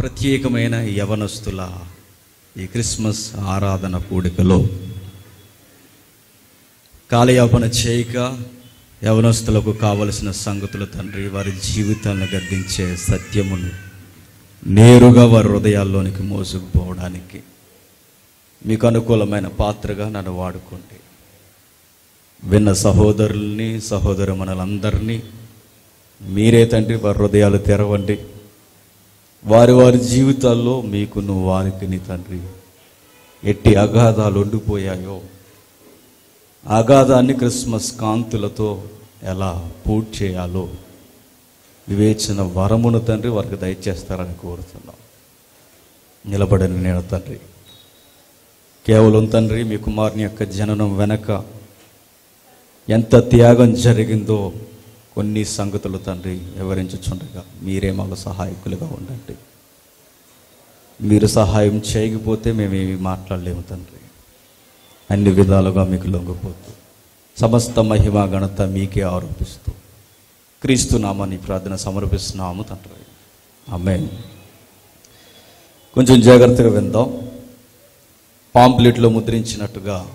ప్రత్యేకమైన యవనస్తుల ఈ క్రిస్మస్ ఆరాధన కూడికలో కాలయాపన చేయక యవనస్తులకు కావలసిన సంగతులు తండ్రి వారి జీవితాలను గద్దించే సత్యమును నేరుగా వారి హృదయాల్లోనికి మోసుకుపోవడానికి మీకు అనుకూలమైన పాత్రగా నన్ను వాడుకోండి. విన్న సహోదరుల్ని సహోదరు మనలందరినీ మీరే తండ్రి వారి హృదయాలు తెరవండి. వారి వారి జీవితాల్లో మీకును వారికి నీ తండ్రి. ఎట్టి అగాధాలు ఉండిపోయాయో అగాధాన్ని క్రిస్మస్ కాంతులతో ఎలా పూర్తి చేయాలో వివేచన వరమును తండ్రి వారికి దయచేస్తారని కోరుతున్నాం. నిలబడిన నేను తండ్రి. కేవలం తండ్రి మీ కుమారుని యొక్క జననం వెనక ఎంత త్యాగం జరిగిందో కొన్ని సంగతులు తండ్రి వివరించుచుండగా మీరే మాకు సహాయకులుగా ఉండండి. మీరు సహాయం చేయకపోతే మేమేమి మాట్లాడలేము తండ్రి. అన్ని విధాలుగా మీకు లొంగిపోతూ సమస్త మహిమ ఘనత మీకే ఆరోపిస్తూ క్రీస్తు నామాన్ని ప్రార్థన సమర్పిస్తున్నాము తండ్రి. అమ్మే కొంచెం జాగ్రత్తగా విందాం. పాంప్లెట్లో ముద్రించినట్టుగా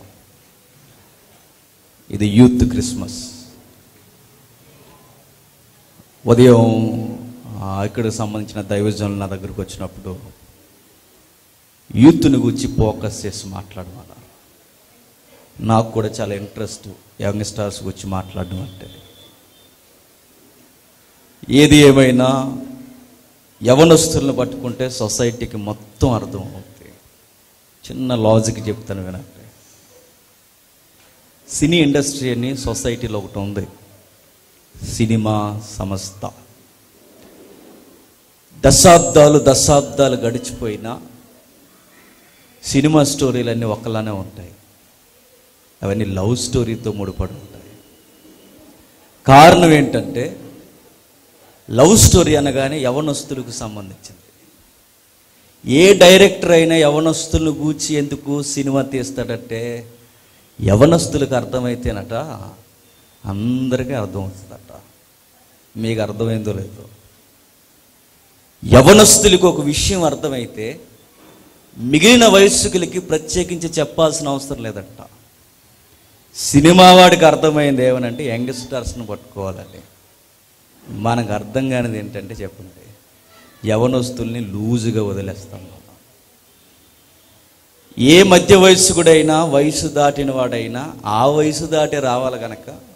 ఇది యూత్ క్రిస్మస్. ఉదయం ఇక్కడ సంబంధించిన దైవజనులు నా దగ్గరకు వచ్చినప్పుడు యూత్ని గురించి ఫోకస్ చేసి మాట్లాడమన్నారు. నాకు కూడా చాలా ఇంట్రెస్ట్ యంగ్స్టార్స్ గురించి మాట్లాడడం అంటే. ఏది ఏమైనా యవనస్తులను పట్టుకుంటే సొసైటీకి మొత్తం అర్థం అవుతుంది. చిన్న లాజిక్ చెప్తాను వినండి. సినీ ఇండస్ట్రీ అని సొసైటీలో ఒకటి ఉంది. సినిమా సంస్థ. దశాబ్దాలు దశాబ్దాలు గడిచిపోయినా సినిమా స్టోరీలన్నీ ఒకలానే ఉంటాయి. అవన్నీ లవ్ స్టోరీతో ముడిపడి ఉంటాయి. కారణం ఏంటంటే లవ్ స్టోరీ అనగానే యవనస్తులకు సంబంధించింది. ఏ డైరెక్టర్ అయినా యవనస్తులను గూర్చి ఎందుకు సినిమా తీస్తాడంటే యవనస్తులకు అర్థమైతేనట అందరికీ అర్థమవుతుందట మీకు అర్థమైందో లేదో. యవనస్తులకు ఒక విషయం అర్థమైతే మిగిలిన వయస్సుకులకి ప్రత్యేకించి చెప్పాల్సిన అవసరం లేదట. సినిమా వాడికి అర్థమైంది ఏమనంటే యంగ్స్టర్స్ని పట్టుకోవాలని మనకు అర్థం కానిది ఏంటంటే చెప్పండి యవనస్తుల్ని లూజుగా వదిలేస్తాం మనం. ఏ మధ్య వయస్సుకుడైనా వయసు దాటిన వాడైనా ఆ వయసు దాటి రావాలి కనుక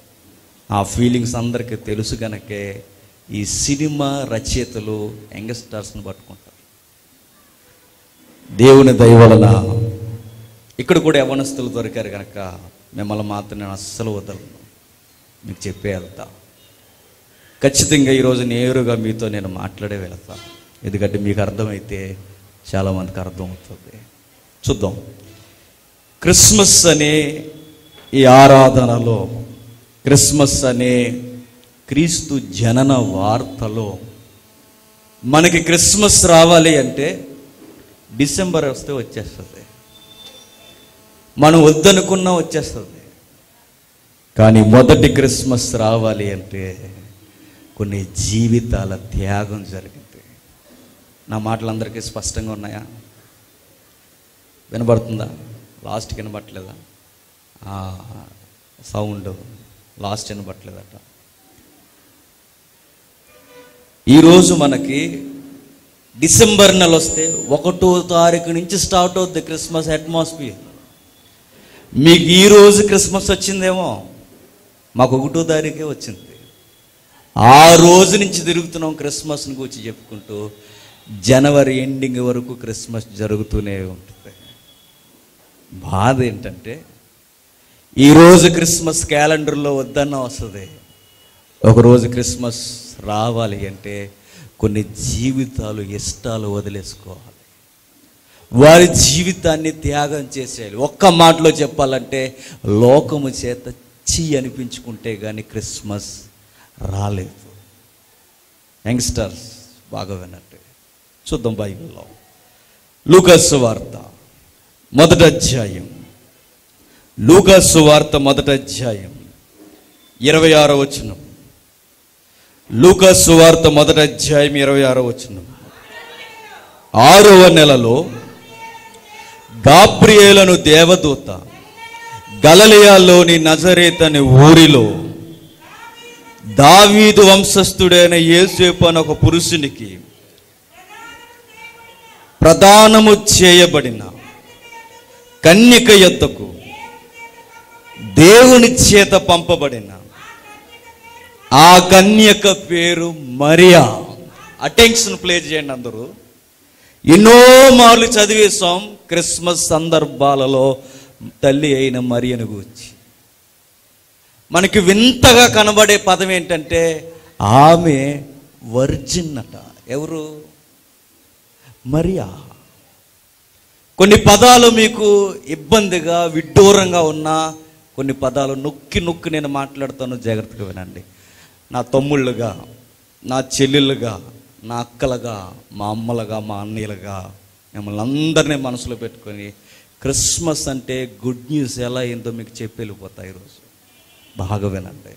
ఆ ఫీలింగ్స్ అందరికీ తెలుసు కనుకే ఈ సినిమా రచయితలు యంగ్స్టర్స్ని పట్టుకుంటారు. దేవుని దయవలన ఇక్కడ కూడా యవనస్తులు దొరికారు కనుక మిమ్మల్ని మాత్రం నేను అస్సలు వదలను. మీకు చెప్పే వెళ్తా ఖచ్చితంగా ఈరోజు నేరుగా మీతో నేను మాట్లాడే వెళ్తా. ఎందుకంటే మీకు అర్థమైతే చాలామందికి అర్థమవుతుంది. చూద్దాం. క్రిస్మస్ అనే ఈ ఆరాధనలో క్రిస్మస్ అనే క్రీస్తు జనన వార్తలో మనకి క్రిస్మస్ రావాలి అంటే డిసెంబర్ వస్తే వచ్చేస్తుంది. మనం వద్దనుకున్నా వచ్చేస్తుంది. కానీ మొదటి క్రిస్మస్ రావాలి అంటే కొన్ని జీవితాల త్యాగం జరిగింది. నా మాటలు అందరికీ స్పష్టంగా ఉన్నాయా? వినబడుతుందా? లాస్ట్ వినబట్టలేదా? సౌండ్. లాస్ట్ వినబట్టలేదట ఈరోజు మనకి డిసెంబర్ నెల వస్తే ఒకటో తారీఖు నుంచి స్టార్ట్ అవుద్ది క్రిస్మస్ అట్మాస్ఫియర్. మీకు ఈ రోజు క్రిస్మస్ వచ్చిందేమో మాకు ఒకటో తారీఖే వచ్చింది. ఆ రోజు నుంచి తిరుగుతున్నాం క్రిస్మస్ని గురించి చెప్పుకుంటూ జనవరి ఎండింగ్ వరకు క్రిస్మస్ జరుగుతూనే ఉంటుంది. బాధ ఏంటంటే ఈరోజు క్రిస్మస్ క్యాలెండర్లో వద్దన్న వస్తుంది. ఒకరోజు క్రిస్మస్ రావాలి అంటే కొన్ని జీవితాలు ఇష్టాలు వదిలేసుకోవాలి. వారి జీవితాన్ని త్యాగం చేసేయాలి. ఒక్క మాటలో చెప్పాలంటే లోకము చేత చీ అనిపించుకుంటే కానీ క్రిస్మస్ రాలేదు. యంగ్స్టర్స్ బాగా విన్నట్టు చూద్దాం బైబిల్లో. లూకస్ వార్త మొదటి అధ్యాయం. లూకస్ వార్త మొదటి అధ్యాయం. ఇరవై ఆరో వచనం. లూకస్ వార్త మొదటి అధ్యాయం ఇరవై ఆరో వచనం. ఆరవ నెలలో గాబ్రియేలను దేవదూత గలలియాలోని నజరేత్ అనే ఊరిలో దావీదు వంశస్థుడైన యేసేపు అని ఒక పురుషునికి ప్రదానము చేయబడిన కన్యక యొద్దకు దేవుని చేత పంపబడిన ఆ కన్యక పేరు మరియా. అటెన్షన్ ప్లే చేయండి అందరూ. ఎన్నో మార్లు చదివేశాం క్రిస్మస్ సందర్భాలలో తల్లి అయిన మరియను గూర్చి. మనకి వింతగా కనబడే పదం ఏంటంటే ఆమె వర్జిన్ అట. ఎవరు? మరియా. కొన్ని పదాలు మీకు ఇబ్బందిగా విడ్డూరంగా ఉన్నా కొన్ని పదాలు నొక్కి నొక్కి నేను మాట్లాడుతాను జాగ్రత్తగా వినండి. నా తమ్ముళ్ళుగా నా చెల్లెళ్ళుగా నా అక్కలుగా మా అమ్మలుగా మా అన్నయ్యలుగా మిమ్మల్ని అందరినీ మనసులో పెట్టుకొని క్రిస్మస్ అంటే గుడ్ న్యూస్ ఎలా అయిందో మీకు చెప్పి వెళ్ళిపోతాయి ఈరోజు. బాగా వినండి.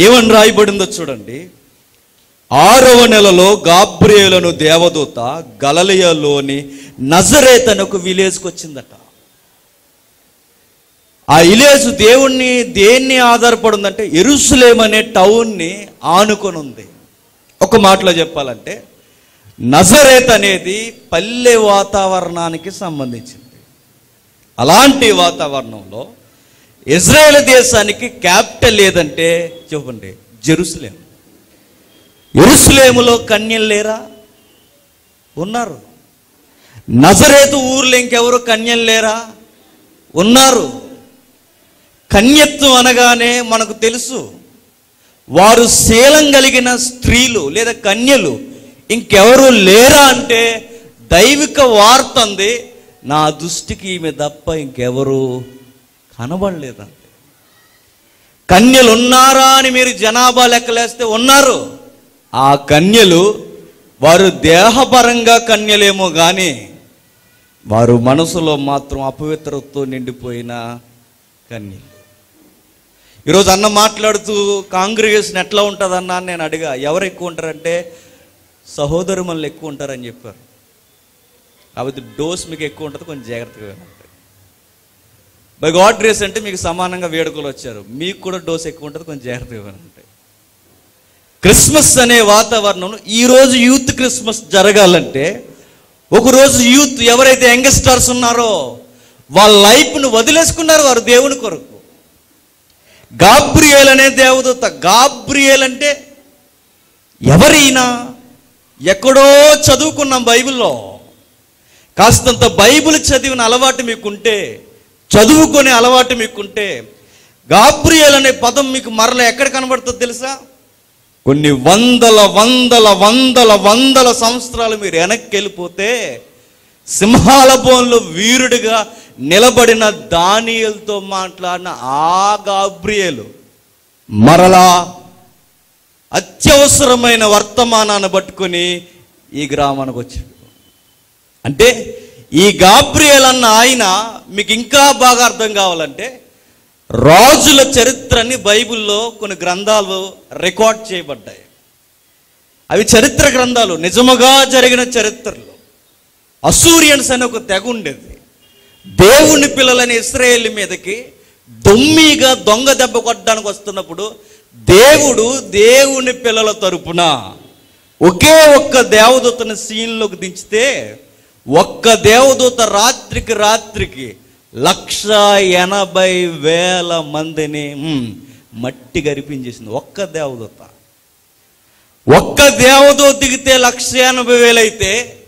ఏమని రాయబడిందో చూడండి. ఆరవ నెలలో గాబ్రియేలను దేవదూత గలలియలోని నజరేతనకు ఒక విలేజ్కి వచ్చిందట. ఆ విలేజ్ దేవుణ్ణి దేన్ని ఆధారపడి ఉందంటే ఎరుసలేం అనే టౌన్ని ఆనుకొని ఉంది ఒక మాటలో చెప్పాలంటే నజరేత్ అనేది పల్లె వాతావరణానికి సంబంధించింది. అలాంటి వాతావరణంలో ఇజ్రాయెల్ దేశానికి క్యాపిటల్ ఏదంటే చెప్పండి జెరూసలేం. ఎరుసలేములో కన్యలు లేరా? ఉన్నారు. నజరేతు ఊర్లో ఇంకెవరు కన్యలు లేరా? ఉన్నారు. కన్యత్వం అనగానే మనకు తెలుసు. వారు శీలం కలిగిన స్త్రీలు లేదా కన్యలు ఇంకెవరు లేరా అంటే దైవిక వార్త అంది నా దృష్టికి ఈమె తప్ప ఇంకెవరు కనబడలేదండి కన్యలు ఉన్నారా అని మీరు జనాభా లెక్కలేస్తే ఉన్నారు. ఆ కన్యలు వారు దేహపరంగా కన్యలేమో కానీ వారు మనసులో మాత్రం అపవిత్రతో నిండిపోయిన కన్యలు. ఈరోజు అన్న మాట్లాడుతూ కాంగ్రిగేషన్ ఎట్లా ఉంటుందన్నా అని నేను అడిగా. ఎవరు ఎక్కువ ఉంటారంటే సహోదరు మనల్ని ఎక్కువ ఉంటారని చెప్పారు. కాబట్టి డోస్ మీకు ఎక్కువ ఉంటుంది కొంచెం జాగ్రత్తగా వినండి. బై గాడ్ గ్రేస్ అంటే మీకు సమానంగా వేడుకలు వచ్చారు. మీకు కూడా డోస్ ఎక్కువ ఉంటుంది కొంచెం జాగ్రత్తగా ఉంటాయి క్రిస్మస్ అనే వాతావరణంలో ఈరోజు యూత్ క్రిస్మస్ జరగాలంటే ఒకరోజు యూత్ ఎవరైతే యంగ్స్టర్స్ ఉన్నారో వాళ్ళ లైఫ్ను వదిలేసుకున్నారు వారు దేవుని కొరకు. గాబ్రియేల్ అనే దేవదూత. గాబ్రియేల్ అంటే ఎవరైనా ఎక్కడో చదువుకున్నాం బైబిల్లో కాస్తంత బైబిల్ చదివిన అలవాటు మీకుంటే చదువుకునే అలవాటు మీకుంటే గాబ్రియేల్ అనే పదం మీకు మరల ఎక్కడ కనబడుతుందో తెలుసా? కొన్ని వందల వందల వందల వందల సంవత్సరాలు మీరు వెనక్కి వెళ్ళిపోతే సింహాల బోన్లో వీరుడిగా నిలబడిన దానియలతో మాట్లాడిన ఆ గాబ్రియలు మరలా అత్యవసరమైన వర్తమానాన్ని పట్టుకొని ఈ గ్రామానికి వచ్చాడు. అంటే ఈ గాబ్రియల్ అన్న ఆయన మీకు ఇంకా బాగా అర్థం కావాలంటే రాజుల చరిత్రని బైబిల్లో కొన్ని గ్రంథాలు రికార్డ్ చేయబడ్డాయి. అవి చరిత్ర గ్రంథాలు. నిజముగా జరిగిన చరిత్రలు. అసూరియన్స్ అనే ఒక తెగ ఉండేది దేవుని పిల్లలని ఇస్రాయేల్ మీదకి దొమ్మిగా దొంగ దెబ్బ కొట్టడానికి వస్తున్నప్పుడు దేవుడు దేవుని పిల్లల తరపున ఒకే ఒక్క దేవదూతను సీన్లోకి దించితే ఒక్క దేవదూత రాత్రికి రాత్రికి లక్ష ఎనభై వేల మందిని మట్టి గరిపించేసింది. ఒక్క దేవదూత. ఒక్క దేవదూత దిగితే లక్ష ఎనభై వేలైతే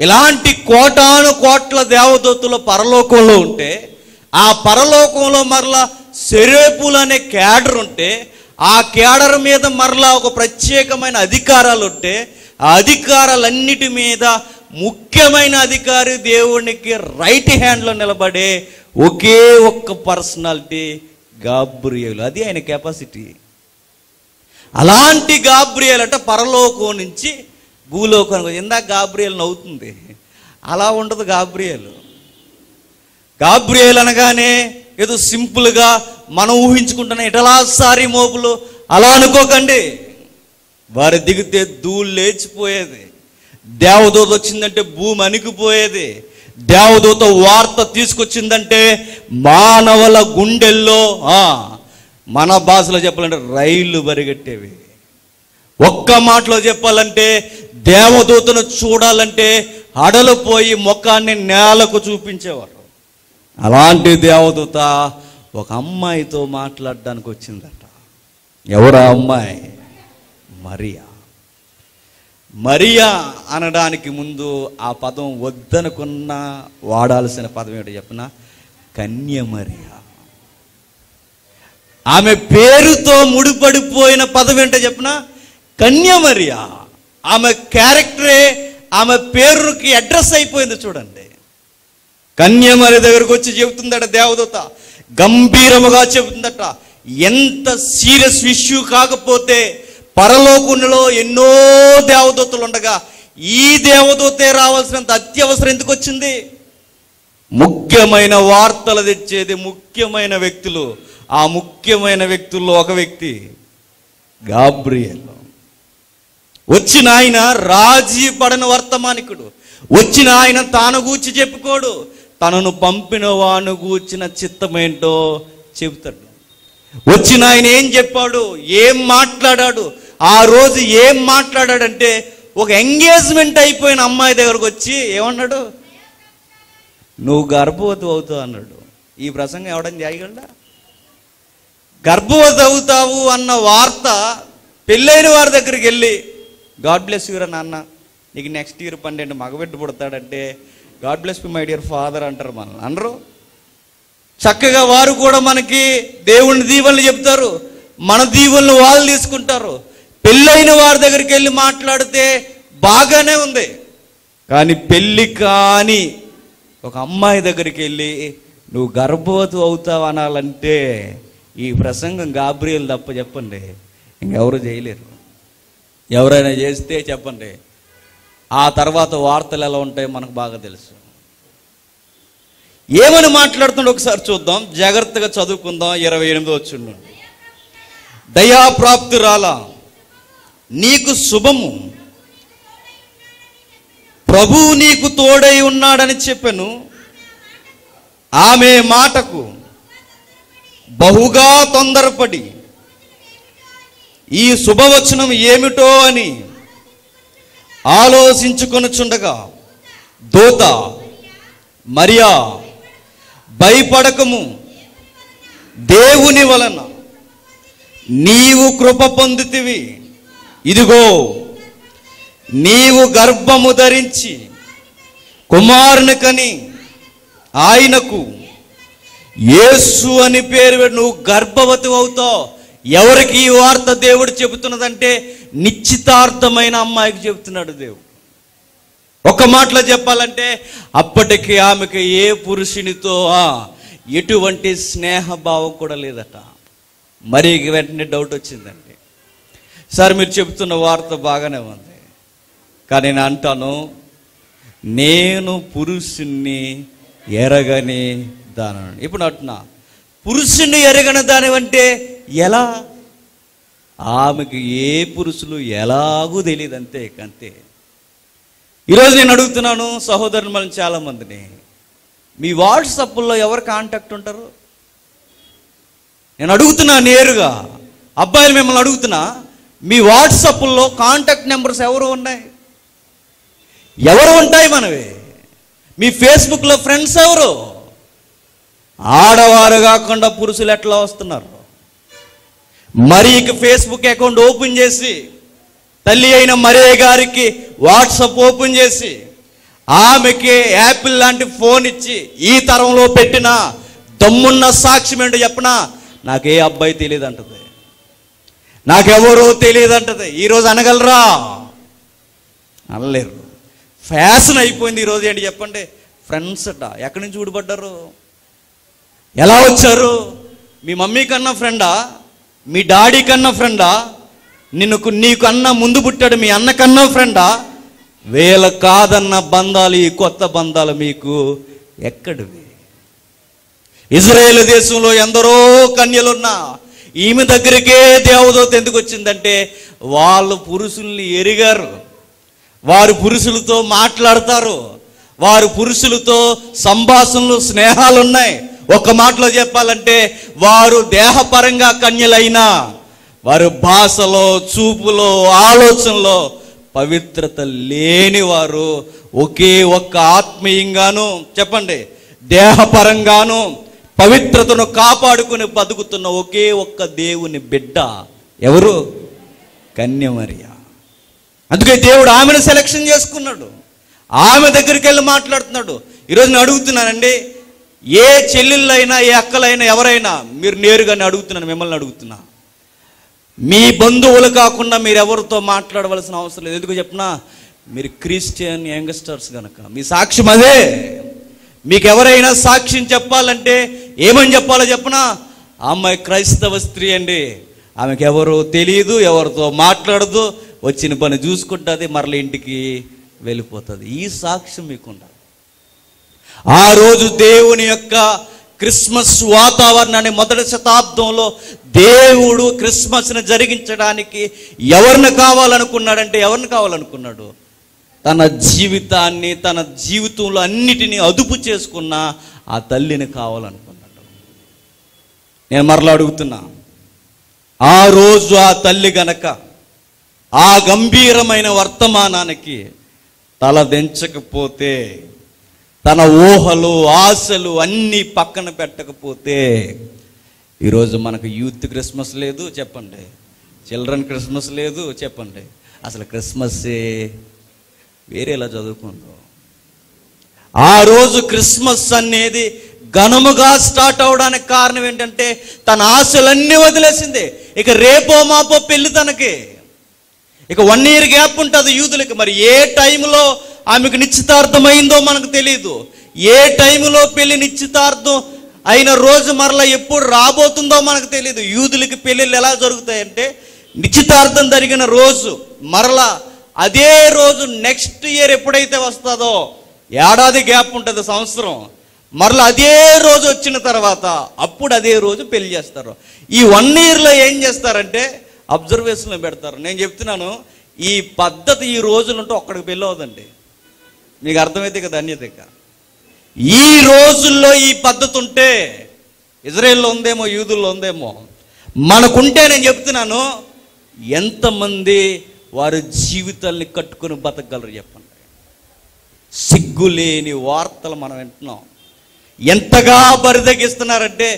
ఇలాంటి కోటాను కోట్ల దేవదత్తులు పరలోకంలో ఉంటే ఆ పరలోకంలో మరలా సెరేపులు అనే క్యాడర్ ఉంటే ఆ క్యాడర్ మీద మరలా ఒక ప్రత్యేకమైన అధికారాలు ఉంటే ఆ అధికారాలన్నిటి మీద ముఖ్యమైన అధికారి దేవునికి రైట్ హ్యాండ్లో నిలబడే ఒకే ఒక్క పర్సనాలిటీ గాబ్రియేలు. అది ఆయన కెపాసిటీ. అలాంటి గాబ్రియల్ అంటే పరలోకం నుంచి భూలోకానికి ఇందాక గాబ్రియల్ నవ్వుతుంది. అలా ఉండదు గాబ్రియల్. గాబ్రియల్ అనగానే ఏదో సింపుల్గా మనం ఊహించుకుంటున్న ఇటలాసారి మోపులు. అలా అనుకోకండి. వారు దిగితే ధూళి లేచిపోయేది. దేవదూత వచ్చిందంటే భూమి అణిగిపోయేది. దేవదూత వార్త తీసుకొచ్చిందంటే మానవుల గుండెల్లో మన భాషలో చెప్పాలంటే రైళ్ళు పరిగెట్టేవి ఒక్క మాటలో చెప్పాలంటే దేవదూతను చూడాలంటే అడలిపోయి ముఖాన్ని నేలకు చూపించేవారు. అలాంటి దేవదూత ఒక అమ్మాయితో మాట్లాడడానికి వచ్చిందట. ఎవరా అమ్మాయి? మరియా. మరియా అనడానికి ముందు ఆ పదం వద్దనుకున్న వాడాల్సిన పదం ఏంటో చెప్పిన? కన్య మరియా. ఆమె పేరుతో ముడిపడిపోయిన పదం ఏంటో చెప్పిన? కన్య మరియా. ఆమె క్యారెక్టరే ఆమె పేరుకి అడ్రస్ అయిపోయింది చూడండి. కన్యమరి దగ్గరకు వచ్చి చెబుతుందట దేవదూత గంభీరముగా చెబుతుందట ఎంత సీరియస్ ఇష్యూ కాకపోతే పరలోకునిలో ఎన్నో దేవదూతలు ఉండగా ఈ దేవదూతే రావాల్సినంత అత్యవసరం ఎందుకు వచ్చింది? ముఖ్యమైన వార్తలు తెచ్చేది ముఖ్యమైన వ్యక్తులు. ఆ ముఖ్యమైన వ్యక్తుల్లో ఒక వ్యక్తి గాబ్రియల్. వచ్చిన ఆయన రాజీ పడని వర్తమానికుడు. వచ్చిన ఆయన తాను గూర్చి చెప్పుకోడు. తనను పంపిన వాను గూర్చిన చిత్తమేంటో చెబుతాడు. వచ్చిన ఆయన ఏం చెప్పాడు? ఏం మాట్లాడాడు? ఆ రోజు ఏం మాట్లాడాడంటే ఒక ఎంగేజ్మెంట్ అయిపోయిన అమ్మాయి దగ్గరకు వచ్చి ఏమన్నాడు? నువ్వు గర్భవతి అవుతావు అన్నాడు. ఈ ప్రసంగం ఎవడని చేయగలడా గర్భవతి అవుతావు అన్న వార్త పెళ్ళైన వారి దగ్గరికి వెళ్ళి గాడ్ బ్లెస్ యువర్ నాన్న. నీకు నెక్స్ట్ ఇయర్ పన్నెండు మగబిడ్డ పుడతాడంటే God bless my dear father అంటారు మనల్ని. అనరు? చక్కగా వారు కూడా మనకి దేవుని దీవెనలు చెప్తారు. మన దీవెనలు వాళ్ళు తీసుకుంటారు. పెళ్ళైన వారి దగ్గరికి వెళ్ళి మాట్లాడితే బాగానే ఉంది. కానీ పెళ్ళి కాని ఒక అమ్మాయి దగ్గరికి వెళ్ళి నువ్వు గర్భవతి అవుతావు అనాలంటే ఈ ప్రసంగం గాబ్రియల్ తప్ప చెప్పండి. ఇంకెవరు చేయలేరు. ఎవరైనా చేస్తే చెప్పండి. ఆ తర్వాత వార్తలు ఎలా ఉంటాయో మనకు బాగా తెలుసు. ఏమని మాట్లాడుతుండో ఒకసారి చూద్దాం. జాగ్రత్తగా చదువుకుందాం. ఇరవై ఎనిమిది వచ్చిండు. దయాప్రాప్తురాల నీకు శుభము. ప్రభువు నీకు తోడై ఉన్నాడని చెప్పాను. ఆమె మాటకు బహుగా తొందరపడి ఈ శుభవచనం ఏమిటో అని ఆలోచించుకొనుచుండగా దూత మరియా భయపడకము. దేవుని వలన నీవు కృప పొందుతివి. ఇదిగో నీవు గర్భము ధరించి కుమారుని కని ఆయనకు యేసు అని పేరు నువ్వు గర్భవతి అవుతావు. ఎవరికి ఈ వార్త దేవుడు చెబుతున్నదంటే నిశ్చితార్థమైన అమ్మాయికి చెబుతున్నాడు దేవుడు. ఒక మాటలో చెప్పాలంటే అప్పటికి ఆమెకి ఏ పురుషునితో ఆ, ఎటువంటి స్నేహభావం కూడా లేదట. మరి వెంటనే డౌట్ వచ్చిందండి. సార్ మీరు చెబుతున్న వార్త బాగానే ఉంది. కానీ నేను అంటాను నేను పురుషుణ్ణి ఎరగని దానని. ఇప్పుడు అంటున్నా పురుషుణ్ణి ఎరగని దానివంటే ఎలా? ఆమెకి ఏ పురుషులు ఎలాగూ తెలియదు అంతే అంతే ఈరోజు నేను అడుగుతున్నాను సహోదరులు మనం చాలా మందిని మీ వాట్సాప్లో ఎవరు కాంటాక్ట్ ఉంటారు? నేను అడుగుతున్నా నేరుగా. అబ్బాయిలు మిమ్మల్ని అడుగుతున్నా మీ వాట్సాప్లో కాంటాక్ట్ నెంబర్స్ ఎవరు ఉన్నాయి? ఎవరు ఉంటాయి మనవి? మీ ఫేస్బుక్లో ఫ్రెండ్స్ ఎవరు? ఆడవారు కాకుండా పురుషులు ఎట్లా వస్తున్నారు? మరి ఫేస్బుక్ అకౌంట్ ఓపెన్ చేసి తల్లి అయిన మరే గారికి వాట్సప్ ఓపెన్ చేసి ఆమెకి యాపిల్ లాంటి ఫోన్ ఇచ్చి ఈ తరంలో పెట్టిన దమ్మున్న సాక్ష్యం ఏంటో చెప్పనా నాకే అబ్బాయి తెలియదు అంటది నాకెవరో తెలియదు అంటది ఈరోజు అనగలరా? అనలేరు. ఫ్యాషన్ అయిపోయింది ఈరోజు ఏంటి చెప్పండి? ఫ్రెండ్స్ అట. ఎక్కడి నుంచి ఊడిపడ్డారు? ఎలా వచ్చారు? మీ మమ్మీ కన్నా ఫ్రెండా? మీ డాడీ కన్నా ఫ్రెండా? నిన్ను నీకు అన్న ముందు పుట్టాడు మీ అన్న కన్నా ఫ్రెండా? వేల కాదన్న బంధాలు ఈ కొత్త బంధాలు మీకు ఎక్కడివి? ఇజ్రాయేల్ దేశంలో ఎందరో కన్యలున్నా ఈమె దగ్గరికే దేవదూత ఎందుకు వచ్చిందంటే వాళ్ళు పురుషుల్ని ఎరిగారు. వారు పురుషులతో మాట్లాడతారు. వారు పురుషులతో సంభాషణలు స్నేహాలు ఉన్నాయి ఒక మాటలో చెప్పాలంటే వారు దేహపరంగా కన్యలైనా వారు భాషలో చూపులో ఆలోచనలో పవిత్రత లేని వారు ఒకే ఒక్క ఆత్మీయంగాను చెప్పండి దేహపరంగాను పవిత్రతను కాపాడుకుని బతుకుతున్న ఒకే ఒక్క దేవుని బిడ్డ ఎవరు? కన్యమరియ. అందుకే దేవుడు ఆమెను సెలక్షన్ చేసుకున్నాడు. ఆమె దగ్గరికి వెళ్ళి మాట్లాడుతున్నాడు. ఈరోజు నేను అడుగుతున్నానండి ఏ చెల్లెళ్ళైనా ఏ అక్కలైనా ఎవరైనా మీరు నేరుగానే అడుగుతున్నాను మిమ్మల్ని అడుగుతున్నా. మీ బంధువులు కాకుండా మీరు ఎవరితో మాట్లాడవలసిన అవసరం లేదు. ఎందుకు చెప్పినా? మీరు క్రిస్టియన్ యంగ్స్టర్స్ కనుక మీ సాక్ష్యం అదే. మీకు ఎవరైనా సాక్ష్యం చెప్పాలంటే ఏమని చెప్పాలో చెప్పనా? అమ్మాయి క్రైస్తవ స్త్రీ అండి. ఆమెకు ఎవరు తెలియదు ఎవరితో మాట్లాడదు వచ్చిన పని చూసుకుంటుంది మరల ఇంటికి వెళ్ళిపోతుంది. ఈ సాక్ష్యం మీకు ఆ రోజు దేవుని యొక్క క్రిస్మస్ వాతావరణాన్ని మొదటి శతాబ్దంలో దేవుడు క్రిస్మస్ని జరిగించడానికి ఎవరిని కావాలనుకున్నాడంటే ఎవరిని కావాలనుకున్నాడు? తన జీవితాన్ని తన జీవితంలో అన్నిటినీ అదుపు చేసుకున్న ఆ తల్లిని కావాలనుకున్నాడు. నేను మరలా అడుగుతున్నా ఆ రోజు ఆ తల్లి గనక ఆ గంభీరమైన వర్తమానానికి తల దించకపోతే తన ఊహలు ఆశలు అన్నీ పక్కన పెట్టకపోతే ఈరోజు మనకు యూత్ క్రిస్మస్ లేదు చెప్పండి. చిల్డ్రన్ క్రిస్మస్ లేదు చెప్పండి. అసలు క్రిస్మస్సే వేరేలా చదువుకుందాం. ఆ రోజు క్రిస్మస్ అనేది ఘనముగా స్టార్ట్ అవడానికి కారణం ఏంటంటే తన ఆశలన్నీ వదిలేసింది. ఇక రేపో మాపో పెళ్ళి తనకి. ఇక వన్ ఇయర్ గ్యాప్ ఉంటుంది యూదులకి. మరి ఏ టైంలో ఆమెకు నిశ్చితార్థం అయిందో మనకు తెలియదు ఏ టైంలో పెళ్ళి నిశ్చితార్థం అయిన రోజు మరలా ఎప్పుడు రాబోతుందో మనకు తెలియదు యూదులకి పెళ్ళిళ్ళు ఎలా జరుగుతాయంటే నిశ్చితార్థం జరిగిన రోజు మరలా అదే రోజు నెక్స్ట్ ఇయర్ ఎప్పుడైతే వస్తుందో ఏడాది గ్యాప్ ఉంటుంది సంవత్సరం. మరలా అదే రోజు వచ్చిన తర్వాత అప్పుడు అదే రోజు పెళ్ళి చేస్తారు. ఈ వన్ ఇయర్లో ఏం చేస్తారంటే అబ్జర్వేషన్లో పెడతారు. నేను చెప్తున్నాను ఈ పద్ధతి ఈ రోజులుంటే ఒక్కడికి పెళ్ళి అవుదండి మీకు అర్థమైతే కదా అన్యత ఇక. ఈ రోజుల్లో ఈ పద్ధతి ఉంటే ఇజ్రాయెల్లో ఉందేమో యూదుల్లో ఉందేమో మనకుంటే నేను చెప్తున్నాను ఎంతమంది వారి జీవితాల్ని కట్టుకొని బతకగలరు చెప్పండి సిగ్గులేని వార్తలు మనం వింటున్నాం ఎంతగా బరిదగిస్తున్నారంటే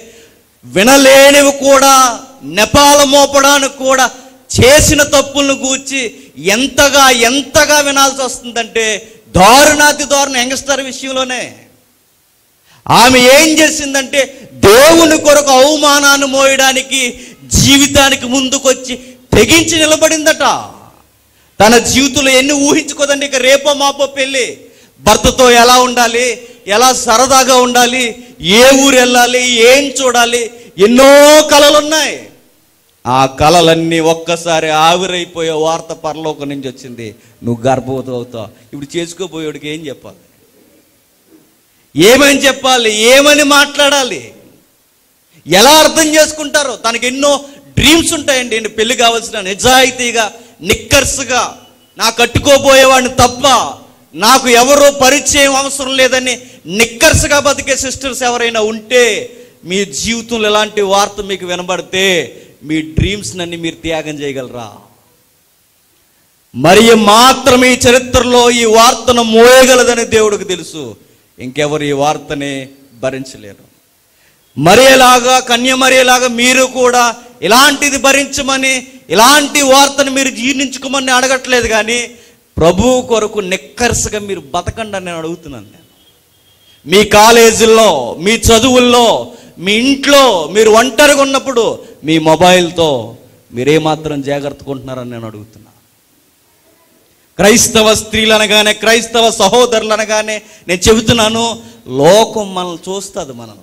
వినలేనివి కూడా నెపాల మోపడానికి కూడా చేసిన తప్పులను గూర్చి ఎంతగా ఎంతగా వినాల్సి వస్తుందంటే దారుణాతి దారుణ యంగ్స్టర్ విషయంలోనే ఆమె ఏం చేసిందంటే దేవుని కొరకు అవమానాన్ని మోయడానికి జీవితానికి ముందుకొచ్చి తెగించి నిలబడిందట. తన జీవితంలో ఎన్ని ఊహించుకోదండి ఇక రేపో మాపో పెళ్ళి. భర్తతో ఎలా ఉండాలి ఎలా సరదాగా ఉండాలి ఏ ఊరు వెళ్ళాలి ఏం చూడాలి ఎన్నో కళలున్నాయి ఆ కలలన్నీ ఒక్కసారి ఆవిరైపోయే వార్త పరలోకం నుంచి వచ్చింది. నువ్వు గర్భవతి అవుతావు. ఇప్పుడు చేసుకోబోయేవాడికి ఏం చెప్పాలి? ఏమని చెప్పాలి? ఏమని మాట్లాడాలి? ఎలా అర్థం చేసుకుంటారో? తనకి ఎన్నో డ్రీమ్స్ ఉంటాయండి. నేను పెళ్ళి కావాల్సిన నిజాయితీగా నిక్కర్స్గా నా కట్టుకోబోయేవాడిని తప్ప నాకు ఎవరో పరిచయం అవసరం లేదని నిక్కర్స్గా బతికే సిస్టర్స్ ఎవరైనా ఉంటే మీ జీవితంలో ఎలాంటి వార్త మీకు వినబడితే మీ డ్రీమ్స్ నన్ని మీరు త్యాగం చేయగలరా? మరియు మాత్రమే ఈ చరిత్రలో ఈ వార్తను మోయగలదని దేవుడికి తెలుసు. ఇంకెవరు ఈ వార్తని భరించలేరు. మరియలాగా కన్యమరియలాగా మీరు కూడా ఇలాంటిది భరించమని ఇలాంటి వార్తను మీరు జీర్ణించుకోమని అడగట్లేదు కానీ ప్రభు కొరకు నిక్కర్సగా మీరు బతకండి అని నేను అడుగుతున్నాను నేను. మీ కాలేజీల్లో మీ చదువుల్లో మీ ఇంట్లో మీరు ఒంటరిగా ఉన్నప్పుడు మీ మొబైల్తో మీరేమాత్రం జాగ్రత్త కొంటున్నారని నేను అడుగుతున్నా. క్రైస్తవ స్త్రీలు అనగానే క్రైస్తవ సహోదరులు అనగానే నేను చెబుతున్నాను లోకం మనల్ని చూస్తుంది మనల్ని.